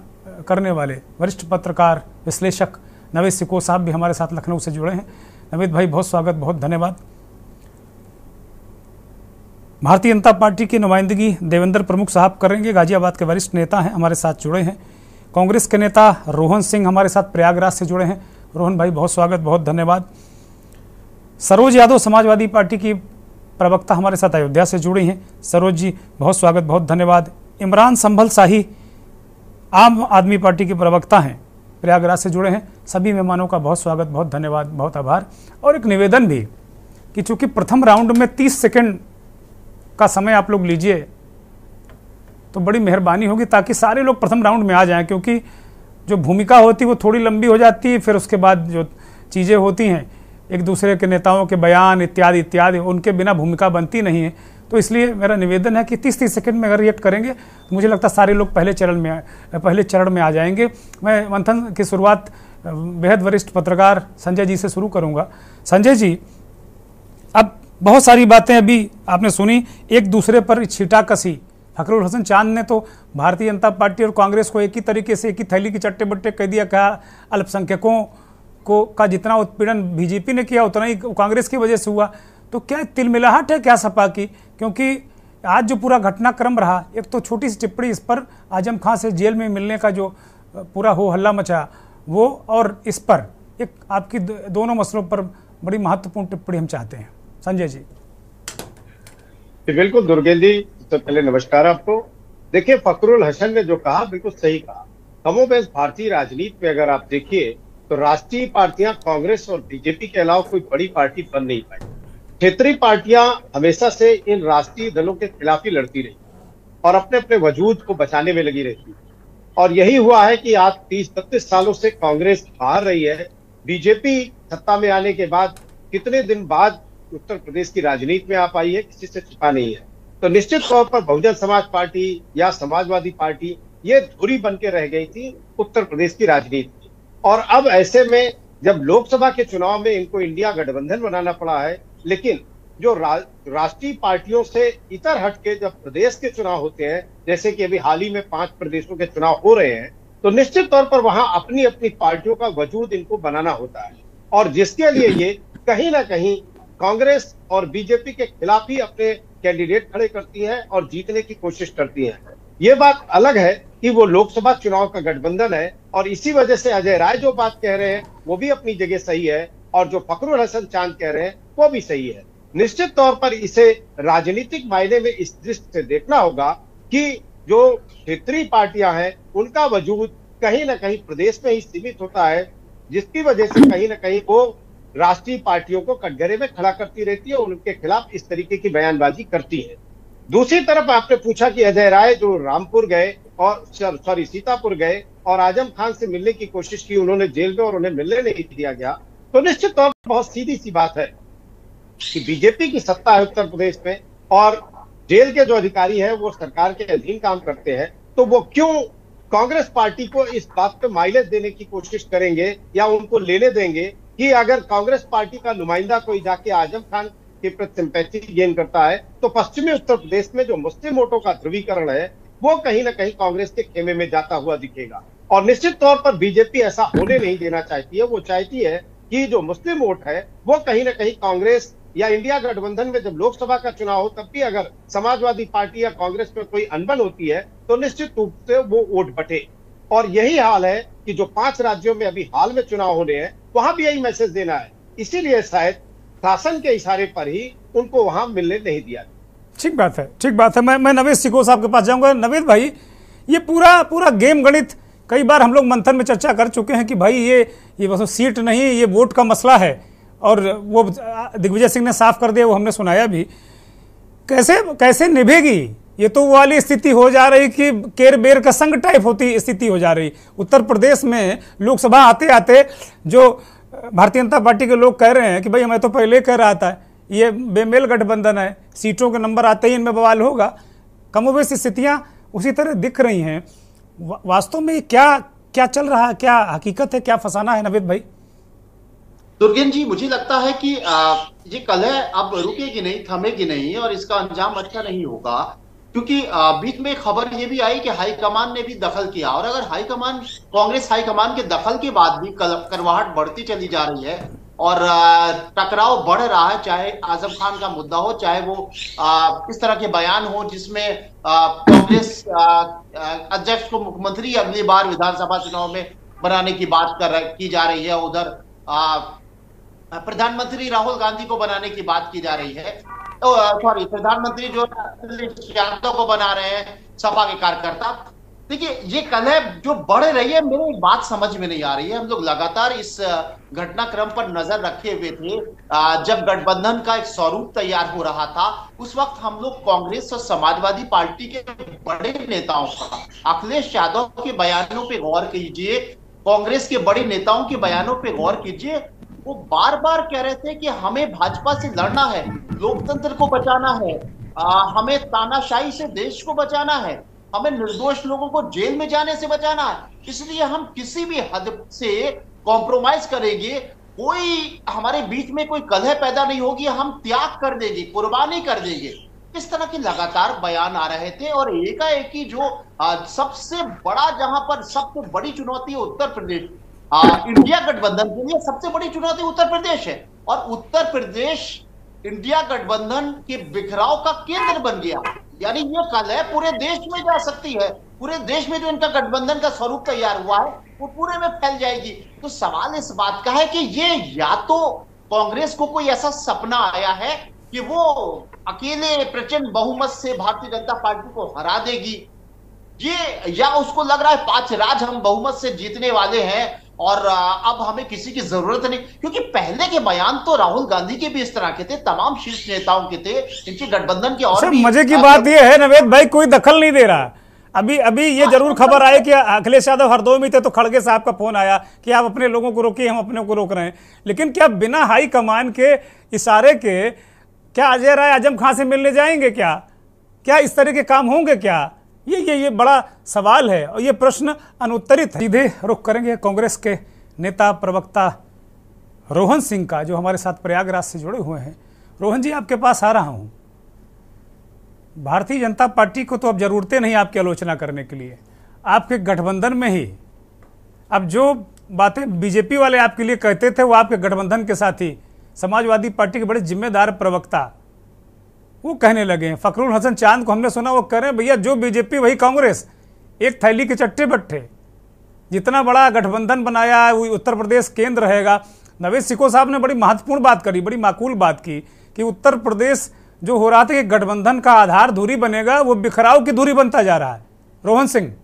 करने वाले वरिष्ठ पत्रकार, विश्लेषक नवेद सिको साहब भी हमारे साथ लखनऊ से जुड़े हैं। नवेद भाई, बहुत स्वागत, बहुत धन्यवाद। भारतीय जनता पार्टी की नुमाइंदगी देवेंद्र प्रमुख साहब करेंगे। गाजियाबाद के वरिष्ठ नेता हैं, हमारे साथ जुड़े हैं। कांग्रेस के नेता रोहन सिंह हमारे साथ प्रयागराज से जुड़े हैं। रोहन भाई, बहुत स्वागत, बहुत धन्यवाद। सरोज यादव समाजवादी पार्टी की प्रवक्ता हमारे साथ अयोध्या से जुड़ी हैं। सरोज जी, बहुत स्वागत, बहुत धन्यवाद। इमरान संभल शाही आम आदमी पार्टी के प्रवक्ता हैं, प्रयागराज से जुड़े हैं। सभी मेहमानों का बहुत स्वागत, बहुत धन्यवाद, बहुत आभार। और एक निवेदन भी कि चूँकि प्रथम राउंड में 30 सेकंड का समय आप लोग लीजिए तो बड़ी मेहरबानी होगी ताकि सारे लोग प्रथम राउंड में आ जाएँ, क्योंकि जो भूमिका होती है वो थोड़ी लंबी हो जाती है फिर उसके बाद जो चीज़ें होती हैं, एक दूसरे के नेताओं के बयान इत्यादि इत्यादि, उनके बिना भूमिका बनती नहीं है। तो इसलिए मेरा निवेदन है कि तीस तीस सेकंड में अगर रिएक्ट करेंगे तो मुझे लगता है सारे लोग पहले चरण में पहले चरण में आ जाएँगे। मैं मंथन की शुरुआत, बेहद वरिष्ठ पत्रकार संजय जी से शुरू करूँगा। संजय जी, अब बहुत सारी बातें अभी आपने सुनी। एक दूसरे पर छीटा कसी। फकरुल हसन चाँद ने तो भारतीय जनता पार्टी और कांग्रेस को एक ही तरीके से एक ही थैली की चट्टे बट्टे कह दिया, कहा अल्पसंख्यकों को का जितना उत्पीड़न बीजेपी ने किया, उतना ही कांग्रेस की वजह से हुआ। तो क्या तिलमिलाहट है क्या सपा की? क्योंकि आज जो पूरा घटनाक्रम रहा, एक तो छोटी सी टिप्पणी इस पर आज़म खां से जेल में मिलने का जो पूरा हो हल्ला मचा, वो और इस पर एक आपकी दोनों मसलों पर बड़ी महत्वपूर्ण टिप्पणी हम चाहते हैं। संजय जी। बिल्कुल दुर्गेल जी तो पहले नमस्कार आपको। देखिए फकरुल हसन ने जो कहा, बिल्कुल सही कहा। कमोबेश भारतीय राजनीति में अगर आप देखिए तो राष्ट्रीय पार्टियाँ कांग्रेस और बीजेपी के अलावा कोई बड़ी पार्टी बन नहीं पाई। क्षेत्रीय पार्टियाँ हमेशा से इन राष्ट्रीय दलों के खिलाफ ही लड़ती रही और अपने अपने वजूद को बचाने में लगी रहती और यही हुआ है कि आज तीस बत्तीस सालों से कांग्रेस हार रही है। बीजेपी सत्ता में आने के बाद कितने दिन बाद उत्तर प्रदेश की राजनीति में आ पाई है किसी से छिपा नहीं है। तो निश्चित तौर पर बहुजन समाज पार्टी या समाजवादी पार्टी ये धुरी बन के रह गई थी उत्तर प्रदेश की राजनीति और अब ऐसे में जब लोकसभा के चुनाव में इनको इंडिया गठबंधन बनाना पड़ा है लेकिन जो रा, राष्ट्रीय पार्टियों से इतर हट के जब प्रदेश के चुनाव होते हैं जैसे कि अभी हाल ही में पाँच प्रदेशों के चुनाव हो रहे हैं तो निश्चित तौर पर वहाँ अपनी अपनी पार्टियों का वजूद इनको बनाना होता है। और जिसके लिए ये कहीं ना कहीं कांग्रेस और बीजेपी के खिलाफ ही अपने कैंडिडेट खड़े करती है और जीतने की कोशिश करती है। ये बात अलग है कि वो लोकसभा चुनाव का गठबंधन है और इसी वजह से अजय राय जो बात कह रहे हैं, वो भी अपनी जगह सही है और जो फकरुल हसन चाँद कह रहे हैं, वो भी सही है। निश्चित तौर पर इसे राजनीतिक मायने में इस दृष्टि से देखना होगा कि जो क्षेत्रीय पार्टियाँ हैं, उनका वजूद कहीं ना कहीं प्रदेश में ही सीमित होता है, जिसकी वजह से कहीं ना कहीं वो राष्ट्रीय पार्टियों को कटघरे में खड़ा करती रहती है और उनके खिलाफ इस तरीके की बयानबाजी करती है। दूसरी तरफ़ आपने पूछा कि अजय राय जो रामपुर गए और सॉरी सीतापुर गए और आज़म खान से मिलने की कोशिश की, उन्होंने जेल में और उन्हें मिलने नहीं दिया गया तो निश्चित तौर पर बहुत सीधी सी बात है कि बीजेपी की सत्ता है उत्तर प्रदेश में और जेल के जो अधिकारी हैं, वो सरकार के अधीन काम करते हैं तो वो क्यों कांग्रेस पार्टी को इस बात पे माइलेज देने की कोशिश करेंगे या उनको लेने देंगे कि अगर कांग्रेस पार्टी का नुमाइंदा कोई जाके आज़म खान के प्रति सिंपैथी गेन करता है तो पश्चिमी उत्तर प्रदेश में जो मुस्लिम वोटों का ध्रुवीकरण है, वो कहीं ना कहीं कांग्रेस के खेमे में जाता हुआ दिखेगा। और निश्चित तौर पर बीजेपी ऐसा होने नहीं देना चाहती है, वो चाहती है कि जो मुस्लिम वोट है, वो कहीं ना कहीं कांग्रेस या इंडिया गठबंधन में जब लोकसभा का चुनाव हो, तब भी अगर समाजवादी पार्टी या कांग्रेस में कोई अनबन होती है तो निश्चित रूप से वो वोट बटे। और यही हाल है कि जो पाँच राज्यों में अभी हाल में चुनाव होने हैं वहाँ भी यही मैसेज देना है। इसीलिए शायद शासन के इशारे पर ही उनको वहाँ मिलने नहीं दिया। ठीक बात है, ठीक बात है। मैं मैं नवेद सिको साहब के पास जाऊँगा। नवेद भाई, ये पूरा पूरा गेम गणित, कई बार हम लोग मंथन में चर्चा कर चुके हैं कि भाई ये ये बस सीट नहीं, ये वोट का मसला है। और वो दिग्विजय सिंह ने साफ़ कर दिया, वो हमने सुनाया भी। कैसे कैसे निभेगी? ये तो वाली स्थिति हो जा रही कि केर बेर का संग टाइप होती स्थिति हो जा रही। उत्तर प्रदेश में लोकसभा आते आते जो भारतीय जनता पार्टी के लोग कह रहे हैं कि भाई मैं तो पहले कह रहा था, ये बेमेल गठबंधन है, सीटों के नंबर आते ही इनमें बवाल होगा। कमोबेश स्थितियाँ उसी तरह दिख रही हैं। वास्तव में क्या क्या चल रहा है, क्या हकीकत है, क्या फसाना है नवेद भाई? दुर्गेन जी, मुझे लगता है कि ये कल है, अब रुकेगी नहीं, थमेगी नहीं और इसका अंजाम अच्छा नहीं होगा। क्योंकि बीच में खबर ये भी आई कि हाईकमान ने भी दखल किया। और अगर हाईकमान कांग्रेस हाईकमान के दखल के बाद भी करवाहट बढ़ती चली जा रही है और टकराव बढ़ रहा है, चाहे आज़म खान का मुद्दा हो, चाहे वो इस तरह के बयान हो जिसमें कांग्रेस अध्यक्ष को मुख्यमंत्री अगली बार विधानसभा चुनाव में बनाने की बात कर की जा रही है, उधर प्रधानमंत्री राहुल गांधी को बनाने की बात की जा रही है। सॉरी प्रधानमंत्री जो यादव को बना रहे हैं, सपा के कार्यकर्ता। देखिए, ये कलह जो बढ़ रही है, मेरे बात समझ में नहीं आ रही है। हम लोग लगातार इस घटनाक्रम पर नज़र रखे हुए थे। जब गठबंधन का एक स्वरूप तैयार हो रहा था, उस वक्त हम लोग कांग्रेस और समाजवादी पार्टी के बड़े नेताओं का, अखिलेश यादव के बयानों पे गौर कीजिए, कांग्रेस के बड़े नेताओं के बयानों पे गौर कीजिए वो बार बार कह रहे थे कि हमें भाजपा से लड़ना है लोकतंत्र को बचाना है आ, हमें तानाशाही से देश को बचाना है हमें निर्दोष लोगों को जेल में जाने से बचाना है। इसलिए हम किसी भी हद से कॉम्प्रोमाइज करेंगे कोई हमारे बीच में कोई कलह पैदा नहीं होगी हम त्याग कर देंगे कुर्बानी कर देंगे। इस तरह के लगातार बयान आ रहे थे और एकाएक ही जो सबसे बड़ा जहाँ पर सबसे बड़ी चुनौती है उत्तर प्रदेश इंडिया गठबंधन के लिए सबसे बड़ी चुनौती उत्तर प्रदेश है। और उत्तर प्रदेश इंडिया गठबंधन के बिखराव का केंद्र बन गया। यानी ये कल है, पूरे देश में जा सकती है। पूरे देश में जो इनका गठबंधन का स्वरूप तैयार हुआ है, वो पूरे में फैल जाएगी। तो सवाल इस बात का है कि ये या तो कांग्रेस को कोई ऐसा सपना आया है कि वो अकेले प्रचंड बहुमत से भारतीय जनता पार्टी को हरा देगी? ये, या उसको लग रहा है, पाँच राज हम बहुमत से जीतने वाले हैं और अब हमें किसी की ज़रूरत नहीं क्योंकि पहले के बयान तो राहुल गांधी के भी इस तरह के थे तमाम शीर्ष नेताओं के थे इनके गठबंधन के और मज़े की बात यह है नवेद भाई कोई दखल नहीं दे रहा। अभी अभी ये ज़रूर खबर आई कि अखिलेश यादव हरदोई में थे तो खड़गे साहब का फ़ोन आया कि आप अपने लोगों को रोकिए हम अपने को रोक रहे हैं। लेकिन क्या बिना हाई कमान के इशारे के क्या अजय राय आज़म खां से मिलने जाएँगे क्या? क्या इस तरह के काम होंगे क्या? ये ये ये बड़ा सवाल है और ये प्रश्न अनुत्तरित है। सीधे रुख करेंगे कांग्रेस के नेता प्रवक्ता रोहन सिंह का, जो हमारे साथ प्रयागराज से जुड़े हुए हैं। रोहन जी, आपके पास आ रहा हूँ। भारतीय जनता पार्टी को तो अब जरूरतें नहीं आपकी आलोचना करने के लिए। आपके गठबंधन में ही। अब जो बातें बीजेपी वाले आपके लिए कहते थे, वो आपके गठबंधन के साथ ही। समाजवादी पार्टी के बड़े जिम्मेदार प्रवक्ता वो कहने लगे हैं फकरुल हसन चाँद को हमने सुना, वो कह रहे हैं, भैया, जो बीजेपी वही कांग्रेस, एक थैली के चट्टे बट्टे जितना बड़ा गठबंधन बनाया है उत्तर प्रदेश केंद्र रहेगा। नवेद सिको साहब ने बड़ी महत्वपूर्ण बात करी, बड़ी माकूल बात की, कि उत्तर प्रदेश जो हो रहा था कि गठबंधन का आधार दूरी बनेगा, वो बिखराव की दूरी बनता जा रहा है। रोहन सिंह।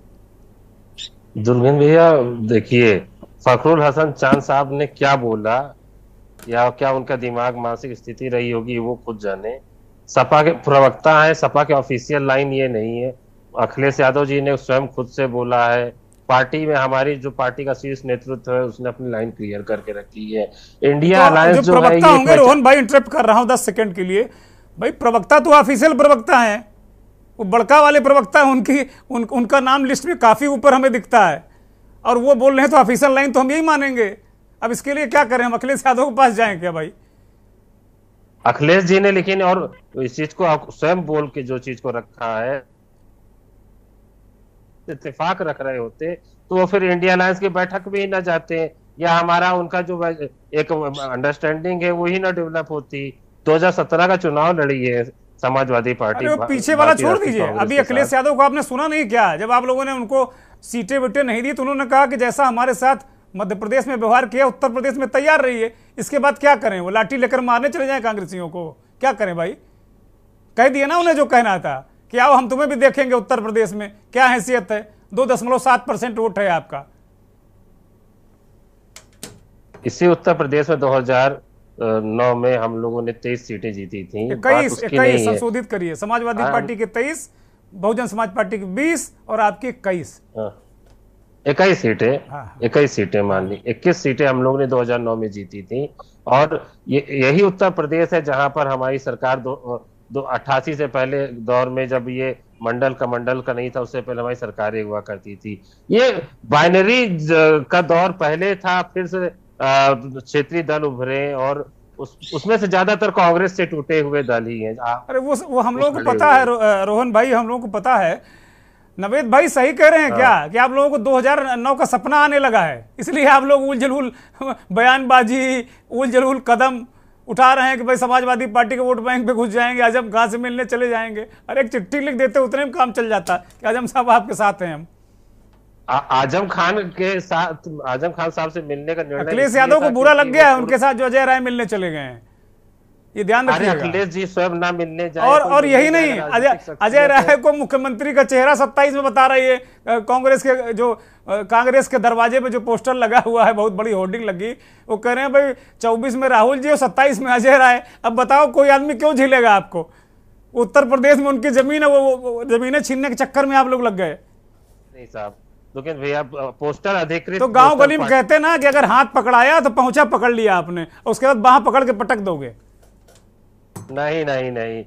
दुर्गेन भैया, देखिए, फखरुल हसन चाँद साहब ने क्या बोला, या क्या उनका दिमाग, मानसिक स्थिति रही होगी, वो खुद जाने। सपा के प्रवक्ता है सपा के ऑफिशियल लाइन ये नहीं है। अखिलेश यादव जी ने स्वयं खुद से बोला है पार्टी में हमारी जो पार्टी का शीर्ष नेतृत्व है उसने अपनी लाइन क्लियर करके रखी है। इंडिया अलायंस तो जो, जो प्रवक्ता होंगे रोहन भाई इंटरप्ट कर रहा हूँ दस सेकंड के लिए। भाई प्रवक्ता तो ऑफिशियल प्रवक्ता है। वो बड़का वाले प्रवक्ता है उनकी उन, उनका नाम लिस्ट में काफ़ी ऊपर हमें दिखता है। और वो बोल रहे हैं तो ऑफिशियल लाइन तो हम यही मानेंगे। अब इसके लिए क्या करें? हम अखिलेश यादव के पास जाए क्या भाई? अखिलेश जी ने लेकिन और इस चीज़ को स्वयं बोल के जो चीज़ को रखा है इतफाक रख रहे होते तो वो फिर इंडिया अलायंस की बैठक में ही ना जाते या हमारा उनका जो एक अंडरस्टैंडिंग है वो ही ना डेवलप होती। 2017 का चुनाव लड़ी है समाजवादी पार्टी पीछे वाला छोड़ दीजिए। अभी अखिलेश यादव को आपने सुना नहीं क्या? जब आप लोगों ने उनको सीटें विटे नहीं दी तो उन्होंने कहा कि जैसा हमारे साथ मध्य प्रदेश में व्यवहार किया उत्तर प्रदेश में तैयार रही है इसके बाद क्या करें? वो लाठी लेकर मारने चले जाए कांग्रेसियों को। क्या करें भाई? कह दिया ना उन्हें जो कहना था कि आओ हम तुम्हें भी देखेंगे उत्तर प्रदेश में क्या हैसियत है? दो दशमलव सात परसेंट वोट है आपका। इसी उत्तर प्रदेश में 2009 में हम लोगों ने तेईस सीटें जीती थी। इक्कीस इक्कीस संशोधित करिए। समाजवादी हाँ। पार्टी के तेईस बहुजन समाज पार्टी के बीस और आपकी इक्कीस। हाँ। इक्कीस सीटें हाँ, हाँ। इक्कीस सीटें मान ली। इक्कीस सीटें हम लोग ने 2009 में जीती थी। और ये यही उत्तर प्रदेश है जहाँ पर हमारी सरकार दो दो अट्ठासी से पहले दौर में जब ये मंडल का मंडल का नहीं था उससे पहले हमारी सरकारें हुआ करती थी। ये बाइनरी का दौर पहले था फिर से क्षेत्रीय दल उभरे और उस उसमें से ज़्यादातर कांग्रेस से टूटे हुए दल ही हैं। अरे वो वो हम लोगों को पता है रो, रोहन भाई हम लोगों को पता है नवेद भाई सही कह रहे हैं क्या? हाँ। कि आप लोगों को 2009 का सपना आने लगा है। इसलिए आप लोग उल जलूल बयानबाजी उल जलूल कदम उठा रहे हैं कि भाई समाजवादी पार्टी के वोट बैंक पे घुस जाएँगे आज़म खान से मिलने चले जाएँगे। अरे एक चिट्ठी लिख देते उतने में काम चल जाता कि आज़म साहब आपके साथ हैं हम। आज़म खान के साथ आज़म खान साहब से मिलने का निर्णय अखिलेश यादव को बुरा लग गया है उनके साथ जो अजय राय मिलने चले गए हैं। ये ध्यान रखिए अखिलेश जी स्वयं ना मिलने जाए और और यही नहीं अजय अजय राय को मुख्यमंत्री का चेहरा सत्ताईस में बता रही है। कांग्रेस के जो कांग्रेस के दरवाजे पे जो पोस्टर लगा हुआ है बहुत बड़ी होर्डिंग लगी। वो कह रहे हैं भाई चौबीस में राहुल जी और सत्ताईस में अजय राय। अब बताओ कोई आदमी क्यों झीलेगा आपको? उत्तर प्रदेश में उनकी ज़मीन है वो जमीनें छीनने के चक्कर में आप लोग लग गए। नहीं साहब लेकिन भैया पोस्टर अधिकृत तो गाँव गली में कहते ना कि अगर हाथ पकड़ाया तो पहुँचा पकड़ लिया आपने उसके बाद बाह पकड़ के पटक दोगे। नहीं नहीं नहीं।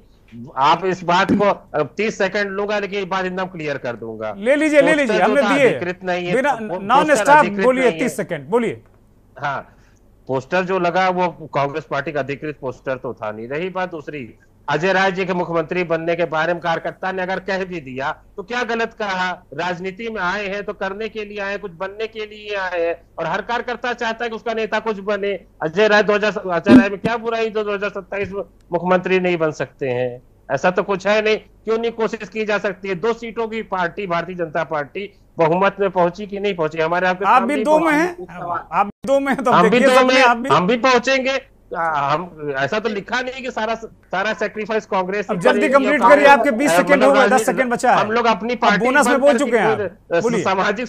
आप इस बात को तीस सेकंड लूँगा लेकिन ये बात एकदम क्लियर कर दूँगा। ले लीजिए ले लीजिए हमने दिए। नहीं है। नॉन स्टाफ बोलिए तीस सेकंड बोलिए। हाँ पोस्टर जो लगा वो कांग्रेस पार्टी का अधिकृत पोस्टर तो था नहीं। रही बात दूसरी। अजय राय जी के मुख्यमंत्री बनने के बारे में कार्यकर्ता ने अगर कह भी दिया तो क्या गलत कहा? राजनीति में आए हैं तो करने के लिए आए कुछ बनने के लिए आए हैं और हर कार्यकर्ता चाहता है कि उसका नेता कुछ बने। अजय राय दो हज़ार अजय राय में क्या बुराई दो हज़ार सत्ताईस मुख्यमंत्री नहीं बन सकते हैं? ऐसा तो कुछ है नहीं। क्यों नहीं कोशिश की जा सकती है? दो सीटों की पार्टी भारतीय जनता पार्टी बहुमत में पहुँची कि नहीं पहुँची? हमारे आपके आप भी दो में हैं। आप दो में हैं तो हम भी दो में भी हम भी पहुँचेंगे। हम ऐसा तो लिखा नहीं कि सारा सारा सेक्रीफाइस कांग्रेस जल्दी कंप्लीट करिए आपके 20 सेकंड हो गए 10 सेकंड बचा है। हम लोग अपनी पार्टी बोनस में बोल चुके हैं सामाजिक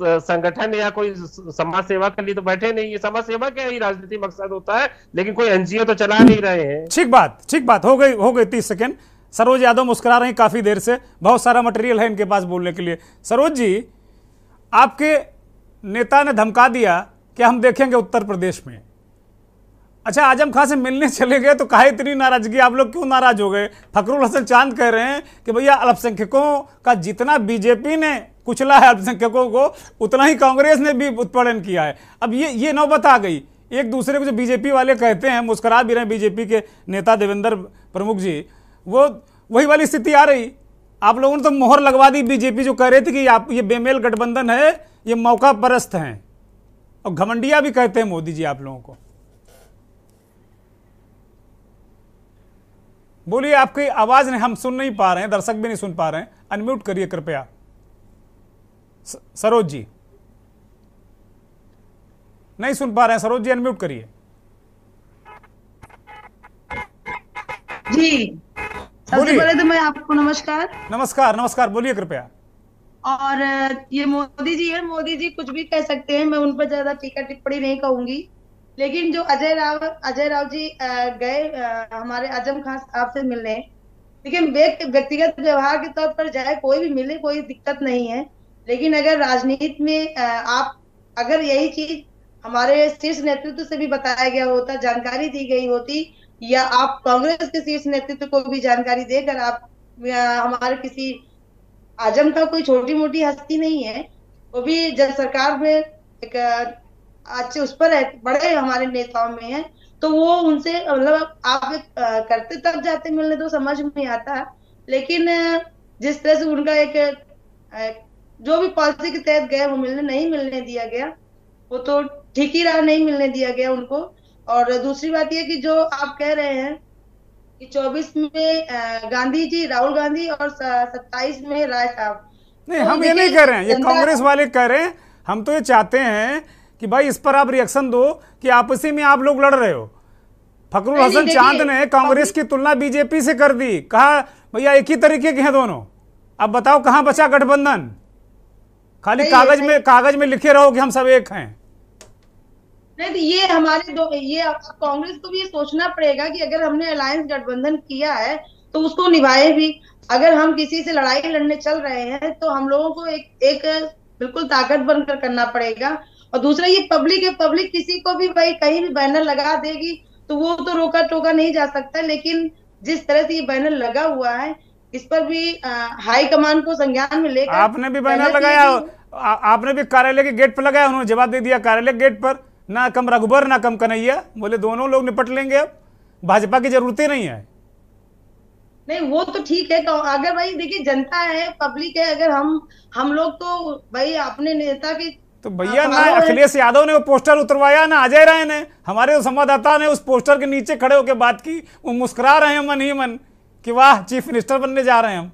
संगठन या कोई समाज सेवा के लिए तो बैठे नहीं ये समाज सेवा का ही राजनीति मकसद होता है लेकिन कोई एनजीओ तो चला नहीं रहे हैं। ठीक बात ठीक बात हो गई हो गई तीस सेकंड सरोज यादव मुस्कुरा रहे हैं काफ़ी देर से बहुत सारा मटेरियल है इनके पास बोलने के लिए। सरोज जी आपके नेता ने धमका दिया कि हम देखेंगे उत्तर प्रदेश में। अच्छा आज़म खान से मिलने चले गए तो कहा इतनी नाराज़गी? आप लोग क्यों नाराज़ हो गए? फकरुल हसन चाँद कह रहे हैं कि भैया, अल्पसंख्यकों का जितना बीजेपी ने कुचला है अल्पसंख्यकों को, उतना ही कांग्रेस ने भी उत्पीड़न किया है। अब ये ये नौबत आ गई। एक दूसरे को जो बीजेपी वाले कहते हैं, मुस्करा भी रहे बीजेपी के नेता देवेंद्र प्रमुख जी, वो, वही वाली स्थिति आ रही। आप लोगों ने तो मोहर लगवा दी बीजेपी, जो कह रहे थे कि आप, ये बेमेल गठबंधन है, ये मौका परस्त हैं। और घमंडिया भी कहते हैं मोदी जी आप लोगों को। बोलिए आपकी आवाज़ नहीं हम सुन नहीं पा रहे हैं दर्शक भी नहीं सुन पा रहे हैं। अनम्यूट करिए कृपया। सरोज जी। नहीं सुन पा रहे हैं सरोज जी अनम्यूट करिए। जी। सबसे बोलिए। पहले तो मैं आपको नमस्कार। नमस्कार नमस्कार बोलिए कृपया। और ये मोदी जी है मोदी जी कुछ भी कह सकते हैं मैं उन पर ज़्यादा टीका टिप्पणी नहीं कहूँगी। लेकिन जो अजय राव अजय राव जी गए हमारे आज़म खान साहब से मिलने, लेकिन व्यक्तिगत व्यवहार के तौर पर जाए कोई भी मिले, कोई दिक्कत नहीं है। लेकिन अगर राजनीति में आप, अगर यही चीज़ हमारे शीर्ष नेतृत्व से भी बताया गया होता, जानकारी दी गई होती, या आप कांग्रेस के शीर्ष नेतृत्व को भी जानकारी देकर आप हमारे किसी आज़म का कोई छोटी मोटी हस्ती नहीं है, वो भी जब सरकार में एक अच्छे उस पर बड़े हमारे नेताओं में है तो वो उनसे मतलब आप करते तब जाते मिलने तो समझ में आता लेकिन जिस तरह से उनका एक जो भी पॉलिसी के तहत गए वो मिलने नहीं मिलने दिया गया। वो तो ठीक ही रहा नहीं मिलने दिया गया उनको। और दूसरी बात ये कि जो आप कह रहे हैं कि 24 में गांधी जी राहुल गांधी और 27 में राय साहब। नहीं तो हम ये नहीं कह रहे हैं ये कांग्रेस वाले कह रहे हैं हम तो ये चाहते हैं कि भाई इस पर आप रिएक्शन दो कि आपसी में आप लोग लड़ रहे हो। फकरुल हसन चाँद ने कांग्रेस की तुलना बीजेपी से कर दी। कहा भैया एक ही तरीके के हैं दोनों। अब बताओ कहाँ बचा गठबंधन? खाली कागज़ में कागज़ में लिखे रहो कि हम सब एक हैं। नहीं तो ये हमारे दो ये कांग्रेस को भी ये सोचना पड़ेगा कि अगर हमने अलायंस गठबंधन किया है तो उसको निभाए भी। अगर हम किसी से लड़ाई लड़ने चल रहे हैं तो हम लोगों को एक एक बिल्कुल ताकत बनकर करना पड़ेगा। और दूसरा ये पब्लिक है पब्लिक किसी को भी भाई कहीं भी बैनर लगा देगी तो वो तो रोका टोका नहीं जा सकता लेकिन जिस तरह से ये बैनर लगा हुआ है इस पर भी हाई कमान को संज्ञान में लेकर आपने भी बैनर लगाया आ- आपने भी कार्यालय के गेट पर लगाया उन्होंने जवाब दे दिया कार्यालय गेट पर। ना कम रघुबर ना कम कन्हैया बोले दोनों लोग निपट लेंगे अब। भाजपा की ज़रूरत ही नहीं है। नहीं वो तो ठीक है तो अगर भाई देखिए जनता है पब्लिक है अगर हम हम लोग तो भाई अपने नेता की तो भैया ना अखिलेश यादव ने वो पोस्टर उतरवाया ना अजय राय ने। हमारे संवाददाता ने उस पोस्टर के नीचे खड़े होकर बात की वो मुस्कुरा रहे हैं मन ही मन कि वाह चीफ मिनिस्टर बनने जा रहे हैं हम।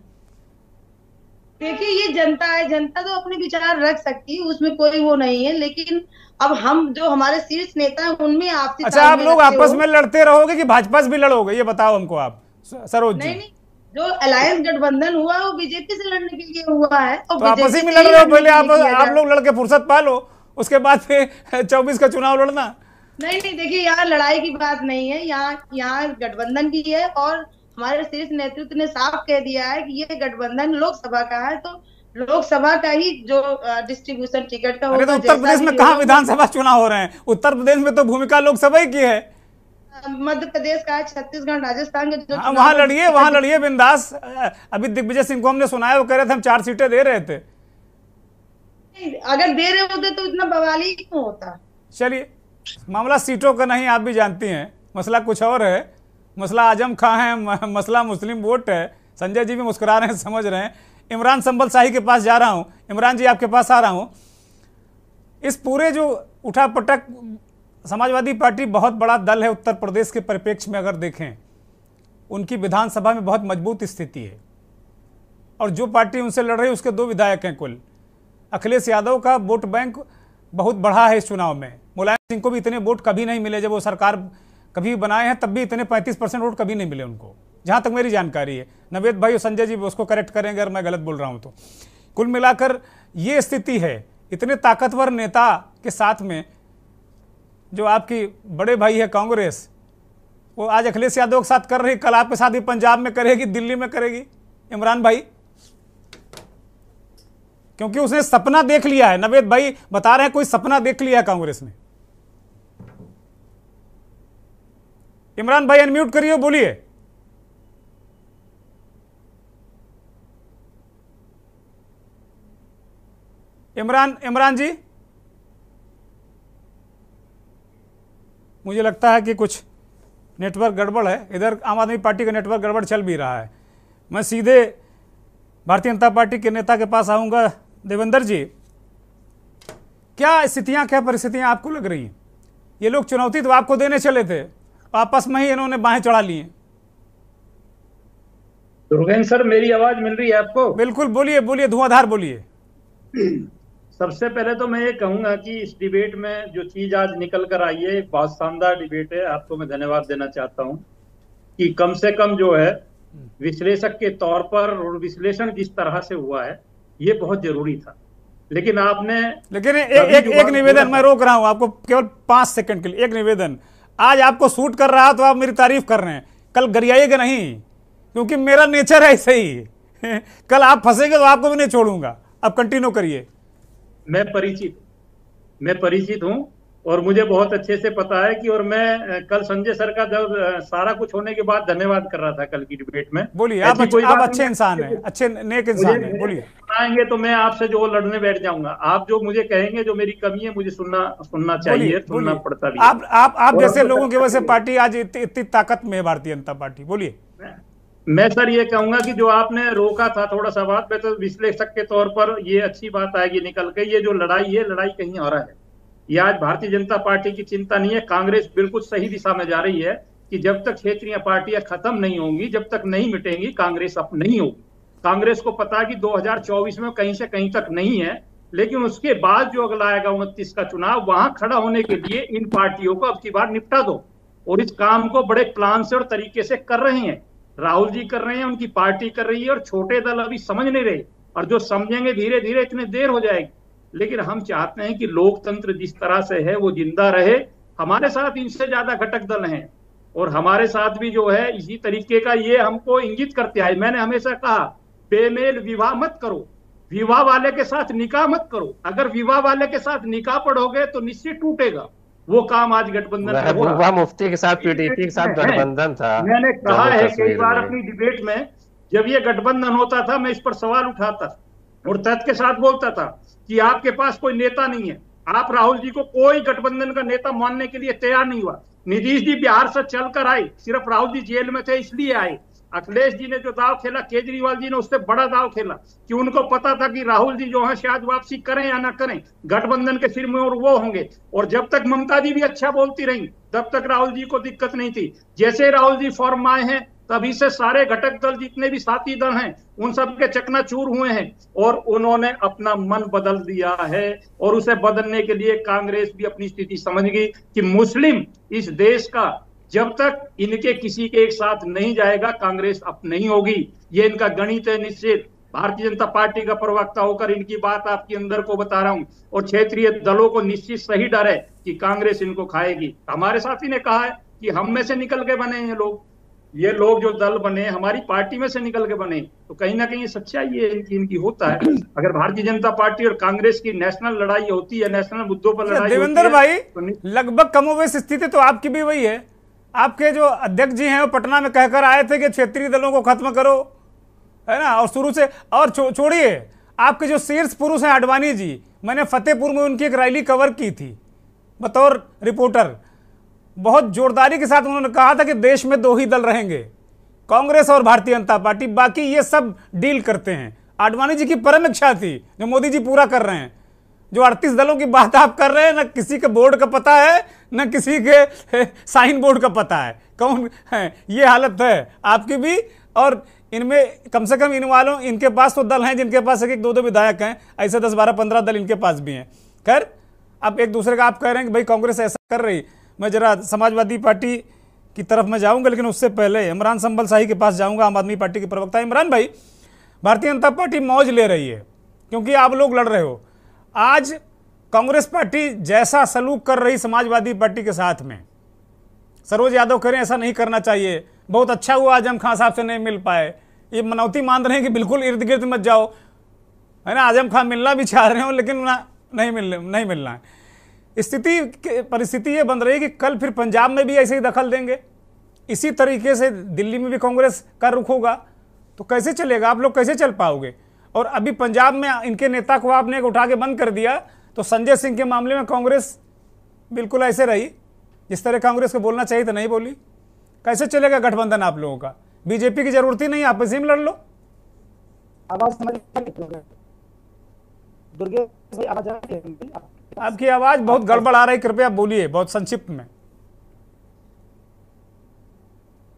देखिए ये जनता है जनता तो अपने विचार रख सकती है उसमें कोई वो नहीं है लेकिन अब हम जो हमारे शीर्ष नेता हैं उनमें आपसी अच्छा आप लोग आपस में लड़ते रहोगे कि भाजपा से भी लड़ोगे? ये बताओ हमको आप सरोज जी। नहीं नहीं जो अलायंस गठबंधन हुआ है वो बीजेपी से लड़ने के लिए हुआ है और तो आपस ही में लड़ रहे हो पहले आप आप लोग लड़के फुर्सत पा लो उसके बाद फिर चौबीस का चुनाव लड़ना। नहीं नहीं देखिए यहाँ लड़ाई की बात नहीं है यहाँ यहाँ गठबंधन की है और हमारे शीर्ष नेतृत्व ने साफ़ कह दिया है कि ये गठबंधन लोकसभा का है तो लोकसभा का ही जो डिस्ट्रीब्यूशन टिकट का अरे तो उत्तर प्रदेश में कहा विधानसभा चुनाव हो रहे हैं? उत्तर प्रदेश में तो भूमिका लोकसभा की है। मध्य प्रदेश का छत्तीसगढ़ राजस्थान के जो हाँ, वहाँ लड़िए वहाँ लड़िए बिंदास। अभी दिग्विजय सिंह को हमने सुनाया वो कह रहे थे हम चार सीटें दे रहे थे। अगर दे रहे होते तो इतना बवाली क्यों होता? चलिए मामला सीटों का नहीं आप भी जानती हैं। मसला कुछ और है। मसला आज़म खां है मसला मुस्लिम वोट है। संजय जी भी मुस्कुरा रहे हैं समझ रहे हैं। इमरान संबल शाही के पास जा रहा हूँ। इमरान जी आपके पास आ रहा हूँ। इस पूरे जो उठापटक समाजवादी पार्टी बहुत बड़ा दल है, उत्तर प्रदेश के परिप्रेक्ष्य में अगर देखें, उनकी विधानसभा में बहुत मज़बूत स्थिति है। और जो पार्टी उनसे लड़ रही है, उसके दो विधायक हैं कुल। अखिलेश यादव का वोट बैंक बहुत बढ़ा है इस चुनाव में। मुलायम सिंह को भी इतने वोट कभी नहीं मिले, जब वो सरकार कभी बनाए हैं, तब भी इतने 35 परसेंट वोट कभी नहीं मिले उनको। जहाँ तक मेरी जानकारी है, नवेद भाई और संजय जी उसको करेक्ट करेंगे, अगर मैं गलत बोल रहा हूँ तो। कुल मिलाकर ये स्थिति है, इतने ताकतवर नेता के साथ में जो आपकी बड़े भाई है कांग्रेस, वो आज अखिलेश यादव के साथ कर रही कल आपके साथ ही पंजाब में करेगी, दिल्ली में करेगी। इमरान भाई, क्योंकि उसने सपना देख लिया है। नवेद भाई बता रहे हैं, कोई सपना देख लिया है कांग्रेस ने। इमरान भाई अनम्यूट करिए, बोलिए। इमरान इमरान जी। मुझे लगता है कि कुछ नेटवर्क गड़बड़ है। इधर आम आदमी पार्टी का नेटवर्क गड़बड़ चल भी रहा है। मैं सीधे भारतीय जनता पार्टी के नेता के पास आऊँगा। देवेंद्र जी क्या स्थितियाँ क्या परिस्थितियाँ आपको लग रही हैं? ये लोग चुनौती तो आपको देने चले थे। आपस में ही इन्होंने बाहें चढ़ा ली हैं। सर मेरी आवाज़ मिल रही है आपको? बिल्कुल बोलिए बोलिए धुआंधार बोलिए। सबसे पहले तो मैं ये कहूँगा कि इस डिबेट में जो चीज़ आज निकल कर आई है बहुत शानदार डिबेट है। आपको मैं धन्यवाद देना चाहता हूँ कि कम से कम जो है विश्लेषक के तौर पर और विश्लेषण जिस तरह से हुआ है ये बहुत ज़रूरी था। लेकिन आपने लेकिन ए, एक एक निवेदन मैं रोक रहा हूँ आपको केवल पाँच सेकंड के लिए। एक निवेदन आज आपको सूट कर रहा तो आप मेरी तारीफ़ कर रहे हैं। कल गरियाएगा नहीं क्योंकि मेरा नेचर है ऐसे ही। कल आप फंसेंगे तो आपको भी नहीं छोड़ूँगा। अब कंटिन्यू करिए। मैं परिचित मैं परिचित हूँ और मुझे बहुत अच्छे से पता है कि और मैं कल संजय सर का जब सारा कुछ होने के बाद धन्यवाद कर रहा था कल की डिबेट में। बोलिए आप, अच्छे, आप अच्छे इंसान हैं अच्छे नेक इंसान हैं बोलिए। आएँगे तो मैं आपसे जो लड़ने बैठ जाऊँगा। आप जो मुझे कहेंगे जो मेरी कमी है मुझे सुनना सुनना चाहिए सुनना पड़ता भी आप आप आप जैसे लोगों की वजह से पार्टी आज इतनी ताकत में है भारतीय जनता पार्टी बोलिए। मैं सर ये कहूँगा कि जो आपने रोका था थोड़ा सा बात तो विश्लेषक के तौर पर ये अच्छी बात आएगी निकल के। ये जो लड़ाई है लड़ाई कहीं और है। ये आज भारतीय जनता पार्टी की चिंता नहीं है। कांग्रेस बिल्कुल सही दिशा में जा रही है कि जब तक क्षेत्रीय पार्टियाँ खत्म नहीं होंगी, जब तक नहीं मिटेंगी, कांग्रेस अब नहीं होगी। कांग्रेस को पता है कि 2024 में कहीं से कहीं तक नहीं है, लेकिन उसके बाद जो अगला आएगा उनतीस का चुनाव, वहाँ खड़ा होने के लिए इन पार्टियों को अब की बार निपटा दो। और इस काम को बड़े प्लान से और तरीके से कर रहे हैं। राहुल जी कर रहे हैं, उनकी पार्टी कर रही है और छोटे दल अभी समझ नहीं रहे। और जो समझेंगे धीरे धीरे इतने देर हो जाएगी। लेकिन हम चाहते हैं कि लोकतंत्र जिस तरह से है, वो ज़िंदा रहे। हमारे साथ इनसे ज़्यादा घटक दल हैं। और हमारे साथ भी जो है, इसी तरीके का ये हमको इंगित करते आए मैंने हमेशा कहा, बेमेल विवाह मत करो। विवाह वाले के साथ निकाह मत करो। अगर विवाह वाले के साथ निकाह पढ़ोगे तो निश्चित टूटेगा। वो काम आज गठबंधन मुफ्ती के साथ पीडीपी के साथ गठबंधन था। मैंने कहा है कई बार अपनी डिबेट में जब ये गठबंधन होता था मैं इस पर सवाल उठाता और तथ्य के साथ बोलता था कि आपके पास कोई नेता नहीं है। आप राहुल जी को कोई गठबंधन का नेता मानने के लिए तैयार नहीं हुआ। नीतीश जी बिहार से चलकर आए सिर्फ़ राहुल जी जेल में थे इसलिए आए। अखिलेश जी ने जो दाव खेला, केजरीवाल जी ने उससे बड़ा दाव खेला। कि उनको पता था कि राहुल जी जो है, शायद वापसी करें या ना करें, गठबंधन के सिर में और वो होंगे। और जब तक ममता जी भी अच्छा बोलती रही, तब तक राहुल जी को दिक्कत नहीं थी। जैसे राहुल जी फॉर्म आए हैं, तभी से सारे घटक दल जितने भी साथी दल हैं, उन सब के चकनाचूर हुए हैं। और उन्होंने अपना मन बदल दिया है। और उसे बदलने के लिए कांग्रेस भी अपनी स्थिति समझ गई कि मुस्लिम इस देश का जब तक इनके किसी के एक साथ नहीं जाएगा कांग्रेस अब नहीं होगी। ये इनका गणित है निश्चित। भारतीय जनता पार्टी का प्रवक्ता होकर इनकी बात आपके अंदर को बता रहा हूँ और क्षेत्रीय दलों को निश्चित सही डर है कि कांग्रेस इनको खाएगी। हमारे साथी ने कहा है कि हम में से निकल के बने ये लोग। ये लोग जो दल बने हमारी पार्टी में से निकल के बने तो कहीं ना कहीं सच्चाई ये इनकी इनकी होता है। अगर भारतीय जनता पार्टी और कांग्रेस की नेशनल लड़ाई होती है नेशनल मुद्दों पर लड़ाई देवेंद्र भाई तो लगभग कमोवेश स्थिति तो आपकी भी वही है। आपके जो अध्यक्ष जी हैं वो पटना में कहकर आए थे कि क्षेत्रीय दलों को खत्म करो, है ना? और शुरू से, और छोड़िए, आपके जो शीर्ष पुरुष हैं आडवाणी जी, मैंने फतेहपुर में उनकी एक रैली कवर की थी, बतौर रिपोर्टर। बहुत जोरदारी के साथ उन्होंने कहा था कि देश में दो ही दल रहेंगे, कांग्रेस और भारतीय जनता पार्टी, बाकी ये सब डील करते हैं। आडवाणी जी की परम इच्छा थी, जो मोदी जी पूरा कर रहे हैं। जो अड़तीस दलों की बात आप कर रहे हैं, ना किसी के बोर्ड का पता है, न किसी के, साइन बोर्ड का पता है। कौन है? ये हालत है आपकी भी, और इनमें कम से कम इन वालों, इनके पास तो दल हैं, जिनके पास एक एक दो दो विधायक हैं, ऐसे दस बारह, पंद्रह दल इनके पास भी हैं। खैर अब एक दूसरे का आप कह रहे हैं कि भाई कांग्रेस ऐसा कर रही, मैं जरा समाजवादी पार्टी की तरफ़ मैं जाऊँगा, लेकिन उससे पहले इमरान संबल शाही के पास जाऊँगा, आम आदमी पार्टी के प्रवक्ता। इमरान भाई, भारतीय जनता पार्टी मौज ले रही है, क्योंकि आप लोग लड़ रहे हो। आज कांग्रेस पार्टी जैसा सलूक कर रही समाजवादी पार्टी के साथ में, सरोज यादव करें ऐसा नहीं करना चाहिए। बहुत अच्छा हुआ आज़म खान साहब से नहीं मिल पाए। ये मनौती मान रहे हैं कि बिल्कुल इर्द गिर्द मत जाओ। है ना आज़म खान मिलना भी चाह रहे हो, लेकिन ना, नहीं मिल नहीं मिलना है। स्थिति परिस्थिति ये बन रही है कि कल फिर पंजाब में भी ऐसे ही दखल देंगे। इसी तरीके से दिल्ली में भी कांग्रेस का रुख होगा। तो कैसे चलेगा? आप लोग कैसे चल पाओगे? और अभी पंजाब में इनके नेता को आपने उठा के बंद कर दिया तो संजय सिंह के मामले में कांग्रेस बिल्कुल ऐसे रही जिस तरह कांग्रेस को बोलना चाहिए तो नहीं बोली। कैसे चलेगा गठबंधन आप लोगों का? बीजेपी की ज़रूरत ही नहीं आप इसी में लड़ लो। आवाज़ समझ आपकी आवाज़ बहुत गड़बड़ आ रही कृपया बोलिए बहुत संक्षिप्त में।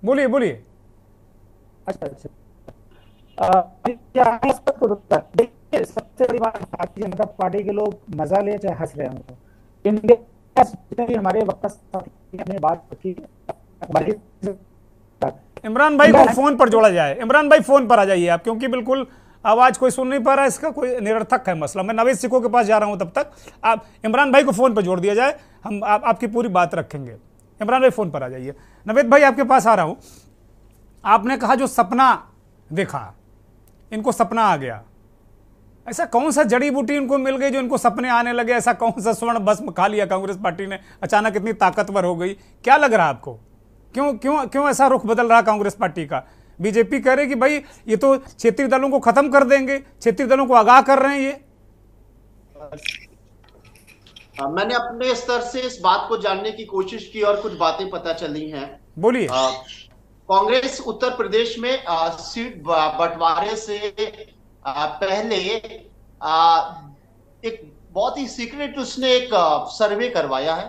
बोलिए बोलिए। अच्छा अच्छा। देखिए सबसे बड़ी बात भारतीय जनता पार्टी के लोग मज़ा ले चाहे हंस रहे हैं इंडिया हमारे बात रखी इमरान भाई को फ़ोन पर जोड़ा जाए। इमरान भाई फ़ोन पर आ जाइए आप क्योंकि बिल्कुल आवाज़ कोई सुन नहीं पा रहा है इसका कोई निरर्थक है मसला। मैं नवेद सिखों के पास जा रहा हूँ तब तक। आप इमरान भाई को फ़ोन पर जोड़ दिया जाए हम आप, आपकी पूरी बात रखेंगे। इमरान भाई फ़ोन पर आ जाइए। नवेद भाई आपके पास आ रहा हूँ। आपने कहा जो सपना देखा इनको सपना आ गया। ऐसा कौन सा जड़ी बूटी इनको मिल गई जो इनको सपने आने लगे? ऐसा कौन सा स्वर्ण बस खा लिया कांग्रेस पार्टी ने? अचानक इतनी ताकतवर हो गई। क्या लग रहा है आपको? क्यों क्यों क्यों ऐसा रुख बदल रहा कांग्रेस पार्टी का? बीजेपी कह रही कि भाई ये तो क्षेत्रीय दलों को खत्म कर देंगे। क्षेत्रीय दलों को आगाह कर रहे हैं ये। मैंने अपने स्तर से इस बात को जानने की कोशिश की और कुछ बातें पता चली हैं। बोलिए। कांग्रेस उत्तर प्रदेश में सीट बंटवारे से पहले एक बहुत ही सीक्रेट उसने एक सर्वे करवाया है।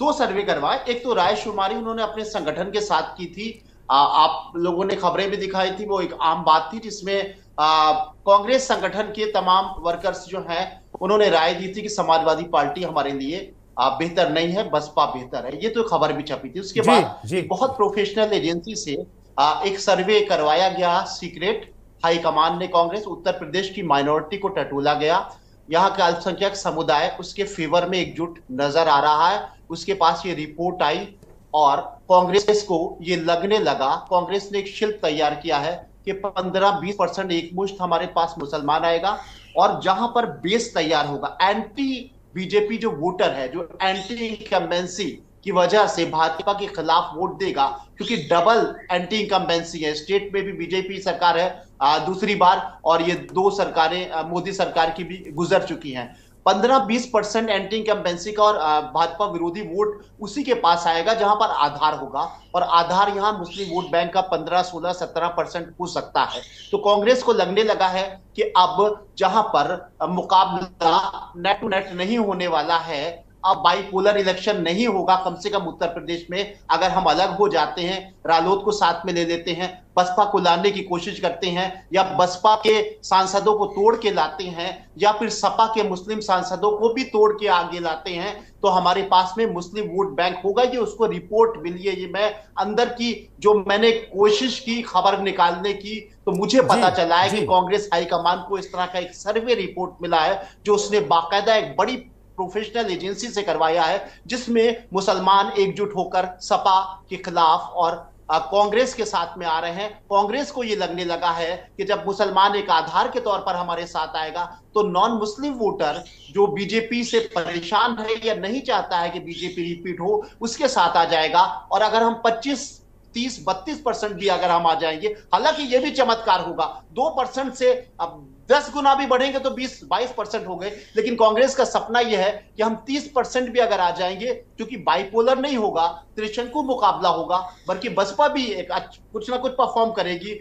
दो सर्वे करवाए। एक तो राय शुमारी उन्होंने अपने संगठन के साथ की थी। आप लोगों ने खबरें भी दिखाई थी, वो एक आम बात थी, जिसमें कांग्रेस संगठन के तमाम वर्कर्स जो हैं, उन्होंने राय दी थी कि समाजवादी पार्टी हमारे लिए बेहतर नहीं है बसपा बेहतर है। ये तो खबर भी छपी थी। उसके बाद बहुत प्रोफेशनल एजेंसी से आ, एक सर्वे करवाया गया सीक्रेट हाईकमान ने कांग्रेस उत्तर प्रदेश की माइनॉरिटी को टटोला गया। यहाँ का अल्पसंख्यक समुदाय उसके फेवर में एकजुट नज़र आ रहा है। उसके पास ये रिपोर्ट आई और कांग्रेस को ये लगने लगा। कांग्रेस ने एक शिल्प तैयार किया है कि 15-20 परसेंट एकमुश्त हमारे पास मुसलमान आएगा और जहाँ पर बेस तैयार होगा। एंटी बीजेपी जो वोटर है, जो एंटी इंकम्बेंसी की वजह से भाजपा के खिलाफ वोट देगा, क्योंकि डबल एंटी इंकम्बेंसी है। स्टेट में भी बीजेपी सरकार है दूसरी बार, और ये दो सरकारें मोदी सरकार की भी गुजर चुकी हैं। पंद्रह बीस परसेंट एंटी इनकम्बेंसी का और भाजपा विरोधी वोट उसी के पास आएगा जहाँ पर आधार होगा। और आधार यहाँ मुस्लिम वोट बैंक का पंद्रह सोलह सत्रह परसेंट हो सकता है। तो कांग्रेस को लगने लगा है कि अब जहाँ पर मुकाबला नेट टू नेट नहीं होने वाला है अब बाईपोलर इलेक्शन नहीं होगा कम से कम उत्तर प्रदेश में अगर हम अलग हो जाते हैं रालोद को साथ में ले लेते हैं बसपा को लाने की कोशिश करते हैं या बसपा के सांसदों को तोड़ के लाते हैं या फिर सपा के मुस्लिम सांसदों को भी तोड़ के आगे लाते हैं तो हमारे पास में मुस्लिम वोट बैंक होगा ये उसको रिपोर्ट मिली है ये मैं अंदर की जो मैंने कोशिश की खबर निकालने की तो मुझे पता चला है कि कांग्रेस हाईकमान को इस तरह का एक सर्वे रिपोर्ट मिला है जो उसने बाकायदा एक बड़ी प्रोफेशनल एजेंसी से करवाया है, जिसमें मुसलमान एकजुट होकर सपा के खिलाफ और कांग्रेस के साथ में आ रहे हैं। कांग्रेस को यह लगने लगा है कि जब मुसलमान एक आधार के तौर पर हमारे साथ आएगा तो नॉन मुस्लिम वोटर जो बीजेपी से परेशान है या नहीं चाहता है कि बीजेपी रिपीट हो, उसके साथ आ जाएगा। और अगर हम 25 तीस, बत्तीस परसेंट भी अगर हम आ जाएँगे, हालाँकि यह भी चमत्कार होगा, दो परसेंट से, अब दस गुना भी बढ़ेंगे तो बीस, बाईस परसेंट हो गए। लेकिन कांग्रेस का सपना यह है कि हम तीस परसेंट भी अगर आ जाएँगे, क्योंकि बाइपोलर नहीं होगा, त्रिशंकु मुकाबला होगा, बल्कि बसपा भी एक कुछ ना कुछ परफॉर्म करेगी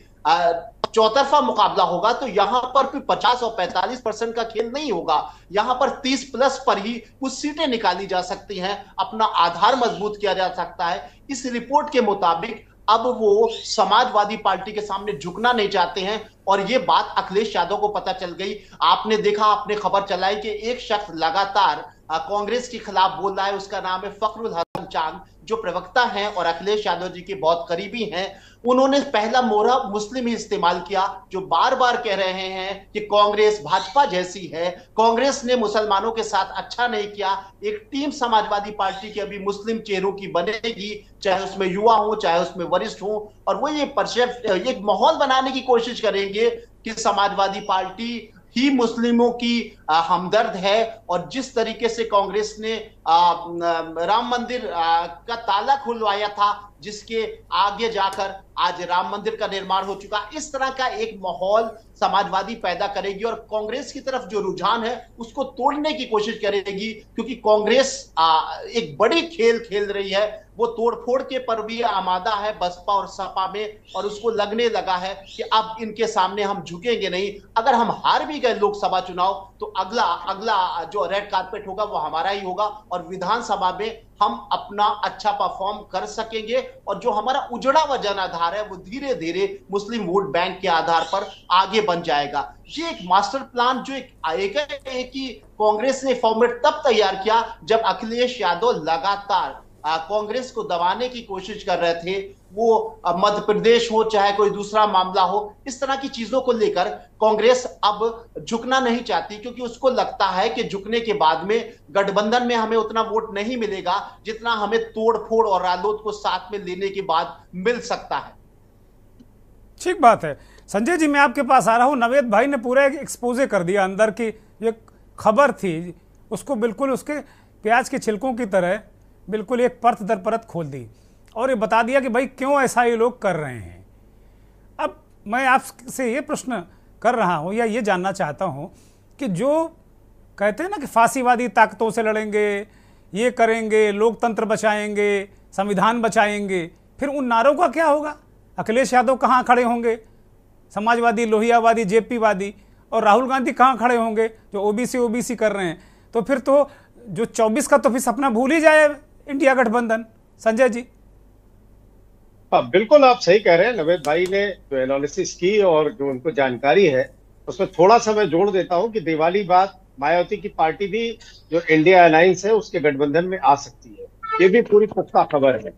चौतरफा मुकाबला होगा तो यहाँ पर कोई पचास और पैंतालीस परसेंट का खेल नहीं होगा। यहाँ पर तीस प्लस पर ही कुछ सीटें निकाली जा सकती हैं, अपना आधार मज़बूत किया जा सकता है। इस रिपोर्ट के मुताबिक अब वो समाजवादी पार्टी के सामने झुकना नहीं चाहते हैं। और ये बात अखिलेश यादव को पता चल गई। आपने देखा, आपने खबर चलाई कि एक शख्स लगातार कांग्रेस के खिलाफ बोल रहा है, उसका नाम है फखरुल हसन चाँद, जो प्रवक्ता हैं और अखिलेश यादव जी के बहुत करीबी हैं। उन्होंने पहला मोहरा मुस्लिम ही इस्तेमाल किया, जो बार बार कह रहे हैं कि कांग्रेस भाजपा जैसी है। कांग्रेस ने मुसलमानों के साथ अच्छा नहीं किया। एक टीम समाजवादी पार्टी की अभी मुस्लिम चेहरों की बनेगी, चाहे उसमें युवा हो, चाहे उसमें वरिष्ठ हो, और वो ये परसेप्ट एक माहौल बनाने की कोशिश करेंगे कि समाजवादी पार्टी ही मुस्लिमों की हमदर्द है और जिस तरीके से कांग्रेस ने राम मंदिर का ताला खुलवाया था, जिसके आगे जाकर आज राम मंदिर का निर्माण हो चुका। इस तरह का एक माहौल समाजवादी पैदा करेगी और कांग्रेस की तरफ़ जो रुझान है, उसको तोड़ने की कोशिश करेगी, क्योंकि कांग्रेस एक बड़ी खेल खेल रही है। वो तोड़फोड़ के पर भी आमादा है, बसपा और सपा में, और उसको लगने लगा है कि अब इनके सामने हम झुकेंगे नहीं। अगर हम हार भी गए लोकसभा चुनाव तो अगला अगला जो रेड कारपेट होगा, वो हमारा ही होगा, और विधानसभा में हम अपना अच्छा परफॉर्म कर सकेंगे। और जो हमारा उजड़ा हुआ जन आधार है, वो धीरे धीरे मुस्लिम वोट बैंक के आधार पर आगे बन जाएगा। ये एक मास्टर प्लान जो एक आएगा कि कांग्रेस ने फॉर्मेट तब तैयार किया जब अखिलेश यादव लगातार कांग्रेस को दबाने की कोशिश कर रहे थे, वो मध्य प्रदेश हो, चाहे कोई दूसरा मामला हो, इस तरह की चीज़ों को लेकर कांग्रेस अब झुकना नहीं चाहती, क्योंकि उसको लगता है कि झुकने के बाद में गठबंधन में हमें उतना वोट नहीं मिलेगा जितना हमें तोड़ फोड़ और रालोद को साथ में लेने के बाद मिल सकता है। ठीक बात है। संजय जी, मैं आपके पास आ रहा हूँ। नवेद भाई ने पूरा एक्सपोजे कर दिया अंदर की जो खबर थी, उसको बिल्कुल उसके प्याज के छिलकों की तरह बिल्कुल एक परत दर परत खोल दी और ये बता दिया कि भाई क्यों ऐसा ये लोग कर रहे हैं। अब मैं आपसे ये प्रश्न कर रहा हूँ या ये जानना चाहता हूँ कि जो कहते हैं ना कि फांसीवादी ताकतों से लड़ेंगे, ये करेंगे, लोकतंत्र बचाएँगे, संविधान बचाएँगे, फिर उन नारों का क्या होगा? अखिलेश यादव कहाँ खड़े होंगे? समाजवादी, लोहियावादी, जेपीवादी और राहुल गांधी कहाँ खड़े होंगे? जो ओबीसी ओबीसी कर रहे हैं। तो फिर तो जो 24 का तो फिर सपना भूल ही जाए इंडिया गठबंधन। संजय जी। हाँ बिल्कुल आप सही कह रहे हैं। नवेद भाई ने जो एनालिसिस की और जो उनको जानकारी है उसमें थोड़ा सा मैं जोड़ देता हूँ कि दिवाली बाद मायावती की पार्टी भी जो इंडिया अलायंस है उसके गठबंधन में आ सकती है। ये भी पूरी पुख्ता खबर है।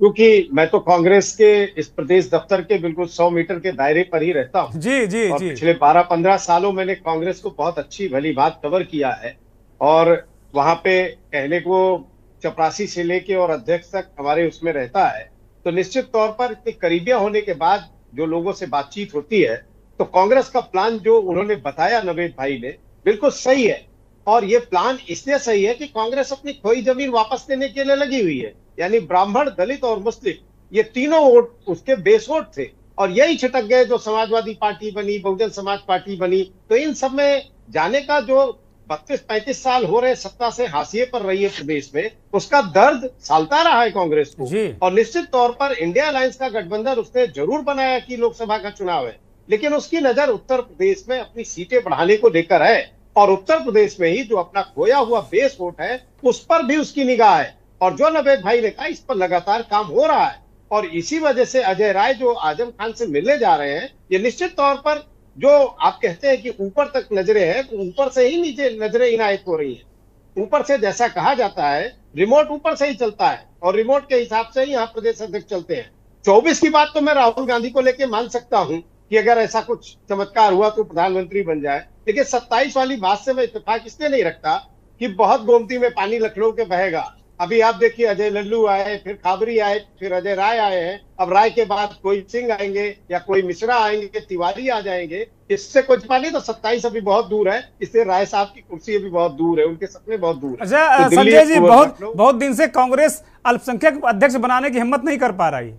क्योंकि मैं तो कांग्रेस के इस प्रदेश दफ्तर के बिल्कुल सौ मीटर के दायरे पर ही रहता हूँ। जी जी और जी। पिछले बारह पंद्रह सालों मैंने कांग्रेस को बहुत अच्छी भली बात कवर किया है। और वहाँ पे कहने को चपरासी से लेके और अध्यक्ष तक हमारे उसमें रहता है तो निश्चित तौर पर इतनी करीबियाँ होने के बाद जो लोगों से बातचीत होती है तो कांग्रेस का प्लान जो उन्होंने बताया नवेद भाई ने, बिल्कुल सही है। और ये प्लान इसलिए सही है कि कांग्रेस अपनी खोई ज़मीन वापस देने के लिए लगी हुई है, यानी ब्राह्मण, दलित और मुस्लिम, ये तीनों वोट उसके बेस वोट थे। और यही छिटक गए जो समाजवादी पार्टी बनी, बहुजन समाज पार्टी बनी तो इन सब में जाने का जो बत्तीस पैंतीस साल हो रहे सत्ता से हाशिए पर रही है प्रदेश में उसका दर्द सालता रहा है कांग्रेस को। और निश्चित तौर पर इंडिया अलायंस का गठबंधन उसने ज़रूर बनाया कि लोकसभा का चुनाव है। लेकिन उसकी नज़र उत्तर प्रदेश में अपनी सीटें बढ़ाने को लेकर है। और उत्तर प्रदेश में ही जो अपना खोया हुआ बेस वोट है उस पर भी उसकी निगाह है। और जो नवेद भाई ने कहा इस पर लगातार काम हो रहा है। और इसी वजह से अजय राय जो आज़म खान से मिलने जा रहे हैं ये निश्चित तौर पर जो आप कहते हैं कि ऊपर तक नज़रें हैं तो ऊपर से ही नीचे नज़रें इनायत हो रही हैं। ऊपर से जैसा कहा जाता है रिमोट ऊपर से ही चलता है, और रिमोट के हिसाब से ही यहाँ प्रदेश अध्यक्ष चलते हैं। चौबीस की बात तो मैं राहुल गांधी को लेकर मान सकता हूँ कि अगर ऐसा कुछ चमत्कार हुआ तो प्रधानमंत्री बन जाए। लेकिन सत्ताईस वाली बात से मैं इतफाक इसलिए नहीं रखता कि बहुत गोमती में पानी लखनऊ के बहेगा। अभी आप देखिए अजय लल्लू आए फिर खाबरी आए फिर अजय राय आए हैं। अब राय के बाद कोई सिंह आएँगे या कोई मिश्रा आएँगे तिवारी आ जाएँगे इससे कुछ पानी तो सत्ताईस अभी बहुत दूर है। इससे राय साहब की कुर्सी अभी बहुत दूर है उनके सपने बहुत दूर है। अच्छा तो संजय जी बहुत बहुत दिन से कांग्रेस अल्पसंख्यक अध्यक्ष बनाने की हिम्मत नहीं कर पा रही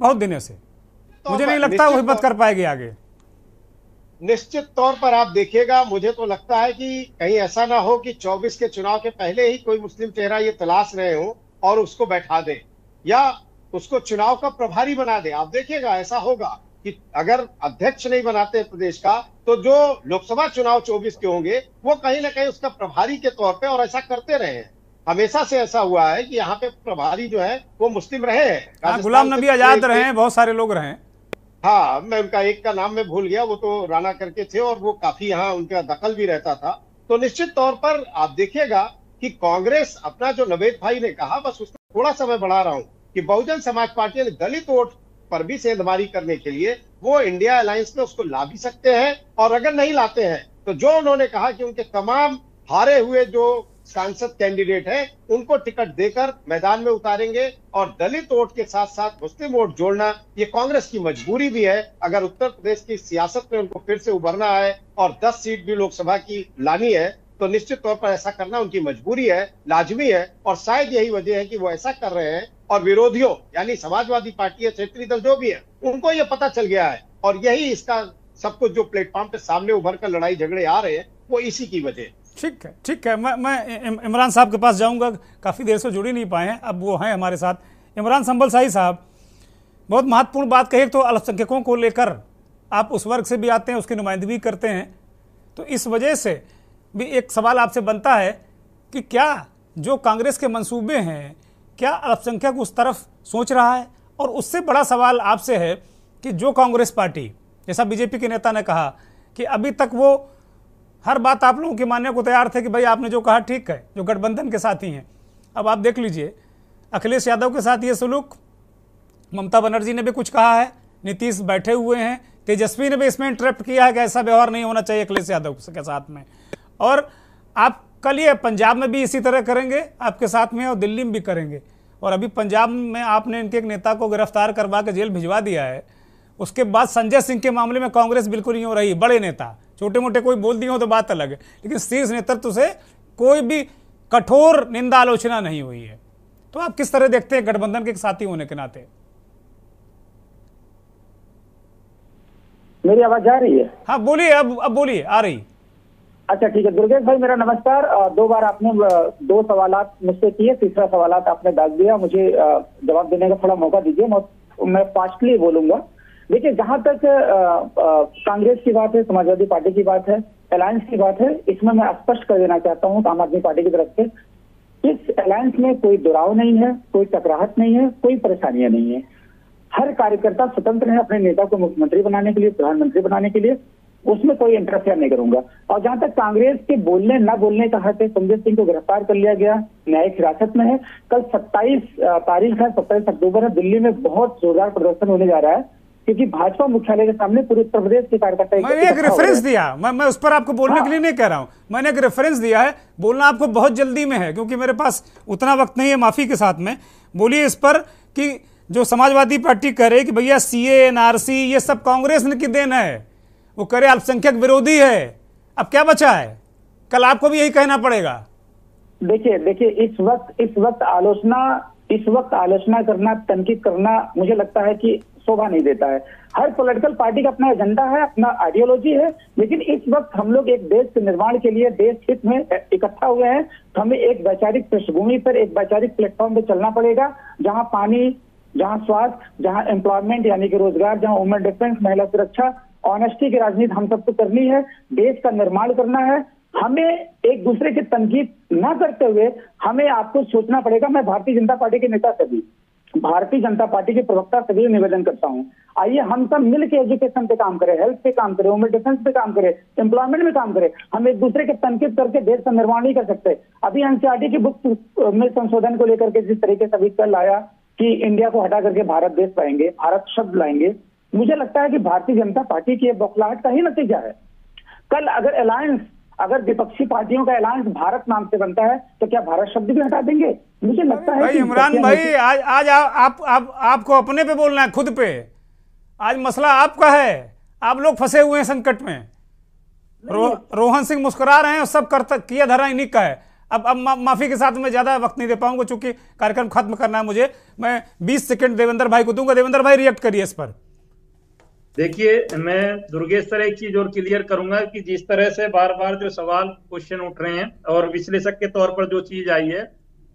बहुत दिनों से। तो मुझे नहीं लगता वो हिम्मत कर पाएगी आगे। निश्चित तौर पर आप देखिएगा मुझे तो लगता है कि कहीं ऐसा ना हो कि 24 के चुनाव के पहले ही कोई मुस्लिम चेहरा ये तलाश रहे हो और उसको बैठा दे या उसको चुनाव का प्रभारी बना दे। आप देखिएगा ऐसा होगा कि अगर अध्यक्ष नहीं बनाते प्रदेश का तो जो लोकसभा चुनाव 24 के होंगे वो कहीं ना कहीं उसका प्रभारी के तौर पे और ऐसा करते रहे हैं। हमेशा से ऐसा हुआ है कि यहाँ पे प्रभारी जो है वो मुस्लिम रहे हैं। हाँ, गुलाम नबी आज़ाद रहे हैं बहुत सारे लोग रहे हाँ। मैं उनका एक का नाम मैं भूल गया, वो तो राणा करके थे और वो काफ़ी यहाँ उनका दखल भी रहता था। तो निश्चित तौर पर आप देखिएगा कि कांग्रेस अपना जो नवेद भाई ने कहा, बस उसको थोड़ा सा मैं बढ़ा रहा हूँ कि बहुजन समाज पार्टी ने दलित वोट पर भी सेंधमारी करने के लिए वो इंडिया अलायंस में उसको ला भी सकते हैं और अगर नहीं लाते हैं तो जो उन्होंने कहा कि उनके तमाम हारे हुए जो सांसद कैंडिडेट हैं, उनको टिकट देकर मैदान में उतारेंगे और दलित वोट के साथ साथ मुस्लिम वोट जोड़ना, ये कांग्रेस की मजबूरी भी है। अगर उत्तर प्रदेश की सियासत में उनको फिर से उभरना है और 10 सीट भी लोकसभा की लानी है तो निश्चित तौर पर ऐसा करना उनकी मजबूरी है, लाजमी है और शायद यही वजह है कि वो ऐसा कर रहे हैं और विरोधियों, यानी समाजवादी पार्टी है क्षेत्रीय दल जो भी है, उनको ये पता चल गया है और यही इसका सब कुछ जो प्लेटफॉर्म पे सामने उभर कर लड़ाई झगड़े आ रहे हैं, वो इसी की वजह ठीक है ठीक है। मैं मैं इमरान साहब के पास जाऊँगा। काफ़ी देर से जुड़ नहीं पाए हैं। अब वो हैं हमारे साथ। इमरान संभल शाही साहब, बहुत महत्वपूर्ण बात कही। तो अल्पसंख्यकों को लेकर आप उस वर्ग से भी आते हैं, उसकी नुमाइंदगी करते हैं। तो इस वजह से भी एक सवाल आपसे बनता है कि क्या जो कांग्रेस के मंसूबे हैं, क्या अल्पसंख्यक उस तरफ़ सोच रहा है? और उससे बड़ा सवाल आपसे है कि जो कांग्रेस पार्टी, जैसा बीजेपी के नेता ने कहा कि अभी तक वो हर बात आप लोगों के मानने को तैयार थे कि भाई आपने जो कहा ठीक है, जो गठबंधन के साथी हैं। अब आप देख लीजिए, अखिलेश यादव के साथ ये सलूक, ममता बनर्जी ने भी कुछ कहा है, नीतीश बैठे हुए हैं, तेजस्वी ने भी इसमें इंटरप्ट किया है कि ऐसा व्यवहार नहीं होना चाहिए अखिलेश यादव के साथ में। और आप कल ये पंजाब में भी इसी तरह करेंगे, आपके साथ में और दिल्ली में भी करेंगे। और अभी पंजाब में आपने इनके एक नेता को गिरफ़्तार करवा के जेल भिजवा दिया है, उसके बाद संजय सिंह के मामले में कांग्रेस बिल्कुल नहीं हो रही, बड़े नेता। छोटे मोटे कोई बोल दिए हो तो बात अलग है। लेकिन शीर्ष नेतृत्व से कोई भी कठोर निंदा आलोचना नहीं हुई है। तो आप किस तरह देखते हैं गठबंधन के साथी होने के नाते? मेरी आवाज़ आ रही है? हाँ बोलिए अब अब बोलिए आ रही। अच्छा ठीक है। दुर्गेश भाई मेरा नमस्कार। दो बार आपने दो सवाल मुझसे किए तीसरा सवाल आपने डाल दिया। मुझे जवाब देने का थोड़ा मौका दीजिए। मैं फास्टली बोलूँगा। देखिए, जहाँ तक कांग्रेस की बात है, समाजवादी पार्टी की बात है, अलायंस की बात है, इसमें मैं स्पष्ट कर देना चाहता हूँ आम आदमी पार्टी की तरफ़ से, इस अलायंस में कोई दुराव नहीं है, कोई टकराहट नहीं है, कोई परेशानियाँ नहीं है। हर कार्यकर्ता स्वतंत्र है अपने नेता को मुख्यमंत्री बनाने के लिए, प्रधानमंत्री बनाने के लिए, उसमें कोई इंटरफेयर नहीं करूँगा। और जहाँ तक कांग्रेस के बोलने, न बोलने का हक है, संजय सिंह को गिरफ़्तार कर लिया गया, न्यायिक हिरासत में है। कल 27 तारीख है, सत्ताईस अक्टूबर है, दिल्ली में बहुत जोरदार प्रदर्शन होने जा रहा है। क्योंकि भाजपा मुख्यालय के सामने पूरे उत्तर प्रदेश के कार्यकर्ता मैंने एक रेफरेंस दिया। मैं मैं उस पर आपको बोलने हाँ। के लिए नहीं कह रहा हूँ। मैंने एक रेफरेंस दिया है। बोलना आपको बहुत जल्दी में है क्योंकि मेरे पास उतना वक्त नहीं है माफ़ी के साथ में। बोलिए इस पर कि जो समाजवादी पार्टी कह रही कि भैया सी एनआरसी ये सब कांग्रेस ने की देन है। वो करे अल्पसंख्यक विरोधी है। अब क्या बचा है? कल आपको भी यही कहना पड़ेगा। देखिए देखिए इस वक्त इस वक्त आलोचना इस वक्त आलोचना करना तनकीद करना मुझे लगता है कि शोभा नहीं देता है। हर पॉलिटिकल पार्टी का अपना एजेंडा है, अपना आइडियोलॉजी है, लेकिन इस वक्त हम लोग एक देश के निर्माण के लिए, देश हित में इकट्ठा हुए हैं तो हमें एक वैचारिक पृष्ठभूमि पर, एक वैचारिक प्लेटफॉर्म पर चलना पड़ेगा, जहाँ पानी, जहाँ स्वास्थ्य, जहाँ एम्प्लॉयमेंट यानी कि रोज़गार, जहाँ वुमेन डिफेंस महिला सुरक्षा ऑनेस्टी की राजनीति हम सबको करनी है, देश का निर्माण करना है। हमें एक दूसरे की तनकीद न करते हुए, हमें आपको सोचना पड़ेगा, मैं भारतीय जनता पार्टी के नेता से भी। भारतीय जनता पार्टी के प्रवक्ता से भी निवेदन करता हूँ। आइए, हम सब मिल के एजुकेशन पे काम करें हेल्थ पे काम करें वुमेन डिफेंस पे काम करें एम्प्लॉयमेंट में काम करें। हम एक दूसरे के तनकीद करके देश का निर्माण नहीं कर सकते। अभी एनसीआरटी की बुक में संशोधन को लेकर के जिस तरीके से अभी कल आया कि इंडिया को हटा करके भारत देश पाएँगे भारत शब्द लाएँगे, मुझे लगता है कि भारतीय जनता पार्टी की बौखलाहट का ही नतीजा है। कल अगर अलायंस अगर विपक्षी पार्टियों का अलायंस भारत नाम से बनता है तो क्या भारत शब्द भी हटा देंगे? मुझे लगता है भाई इमरान भाई आज आज आ, आप आप आपको अपने पे बोलना है खुद पे। आज मसला आपका है। आप लोग फंसे हुए हैं संकट में। रो, रोहन सिंह मुस्कुरा रहे हैं और सब करता किया धरा इन्हीं का है। अब अब मा, माफ़ी के साथ मैं ज़्यादा वक्त नहीं दे पाऊँगा चूँकि कार्यक्रम खत्म करना है मुझे। मैं 20 सेकंड देवेंद्र भाई को दूँगा। देवेंद्र भाई रिएक्ट करिए इस पर। देखिए, मैं दुर्गेश सर एक चीज़ और क्लियर करूँगा कि जिस तरह से बार बार जो सवाल क्वेश्चन उठ रहे हैं और विश्लेषक के तौर पर जो चीज़ आई है,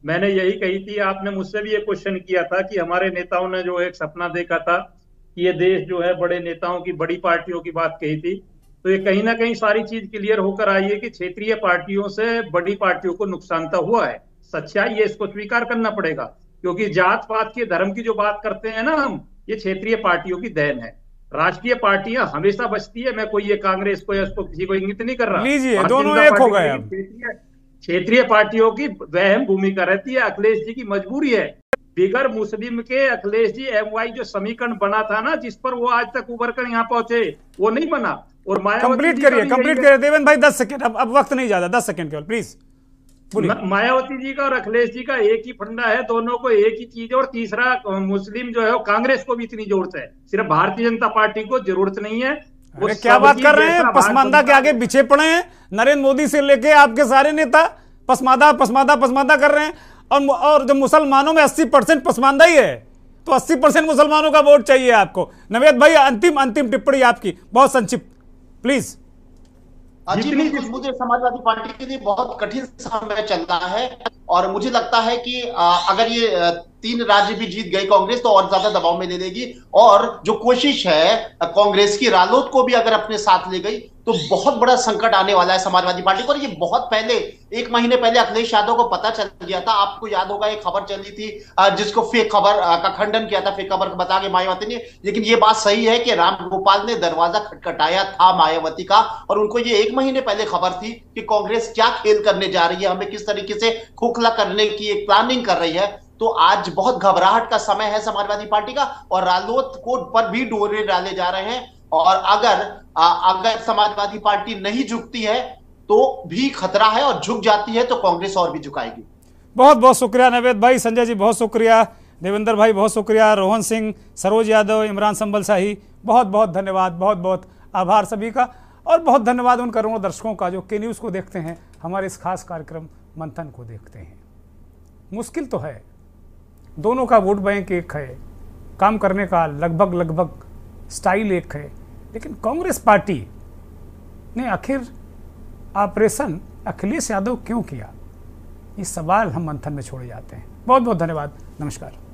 मैंने यही कही थी, आपने मुझसे भी ये क्वेश्चन किया था कि हमारे नेताओं ने जो एक सपना देखा था कि ये देश जो है बड़े नेताओं की, बड़ी पार्टियों की बात कही थी। तो ये कहीं ना कहीं सारी चीज़ क्लियर होकर आई है कि क्षेत्रीय पार्टियों से बड़ी पार्टियों को नुकसान तो हुआ है। सच्चाई ये इसको स्वीकार करना पड़ेगा, क्योंकि जात पात के धर्म की जो बात करते हैं ना हम, ये क्षेत्रीय पार्टियों की देन है। राष्ट्रीय पार्टियाँ हमेशा बचती है। मैं कोई ये कांग्रेस को या उसको किसी को इंगित नहीं कर रहा। लीजिए दोनों एक हो गए क्षेत्रीय पार्टियों की वहम भूमिका रहती है। अखिलेश जी की मजबूरी है। बिगर मुस्लिम के अखिलेश जी एम जो समीकरण बना था ना जिस पर वो आज तक उभर कर यहाँ पहुँचे वो नहीं बना। और माया कंप्लीट करिए कंप्लीट करिए। देवेंद्र भाई दस सेकंड अब अब वक्त नहीं ज़्यादा दस सेकंड केवल प्लीज़ मायावती जी का और अखिलेश जी का एक ही फंडा है दोनों को एक ही चीज़ और तीसरा मुस्लिम जो है वो कांग्रेस को भी इतनी ज़रूरत है। सिर्फ़ भारतीय जनता पार्टी को ज़रूरत नहीं है। अरे क्या बात कर रहे हैं? पसमानदा के आगे पीछे पड़े हैं। नरेंद्र मोदी से लेके आपके सारे नेता पसमादा पसमादा पसमादा कर रहे हैं। और और जब मुसलमानों में 80 परसेंट पसमानदा ही है तो 80 परसेंट मुसलमानों का वोट चाहिए आपको। नवेद भाई अंतिम अंतिम टिप्पणी आपकी। बहुत संक्षिप्त। प्लीज़। बिल्कुल मुझे समाजवादी पार्टी के लिए बहुत कठिन समय चल रहा है। और मुझे लगता है कि अगर ये तीन राज्य भी जीत गई कांग्रेस तो और ज़्यादा दबाव में ले लेगी। और जो कोशिश है कांग्रेस की, रालोद को भी अगर अपने साथ ले गई तो बहुत बड़ा संकट आने वाला है समाजवादी पार्टी को। और ये बहुत पहले, एक महीने पहले अखिलेश यादव को पता चल गया था। आपको याद होगा, एक खबर चली थी जिसको फेक खबर का खंडन किया था, फेक खबर बता के मायावती ने। लेकिन ये बात सही है कि राम गोपाल ने दरवाज़ा खटखटाया था मायावती का, और उनको ये एक महीने पहले खबर थी कि कांग्रेस क्या खेल करने जा रही है, हमें किस तरीके से खोखला करने की एक प्लानिंग कर रही है तो आज बहुत घबराहट का समय है समाजवादी पार्टी का, और रालोत को पर भी डोरे डाले जा रहे हैं, और अगर अगर समाजवादी पार्टी नहीं झुकती है तो भी खतरा है, और झुक जाती है तो कांग्रेस और भी झुकाएगी। बहुत बहुत शुक्रिया नवेद भाई, संजय जी बहुत शुक्रिया, देवेंद्र भाई बहुत शुक्रिया, रोहन सिंह, सरोज यादव, इमरान संबल शाही बहुत बहुत धन्यवाद, बहुत बहुत आभार सभी का, और बहुत धन्यवाद उन करोड़ों दर्शकों का जो के न्यूज़ को देखते हैं, हमारे इस खास कार्यक्रम मंथन को देखते हैं। मुश्किल तो है। दोनों का वोट बैंक एक है। काम करने का लगभग लगभग स्टाइल एक है। लेकिन कांग्रेस पार्टी ने आखिर ऑपरेशन अखिलेश यादव क्यों किया? ये सवाल हम मंथन में छोड़े जाते हैं। बहुत बहुत धन्यवाद। नमस्कार।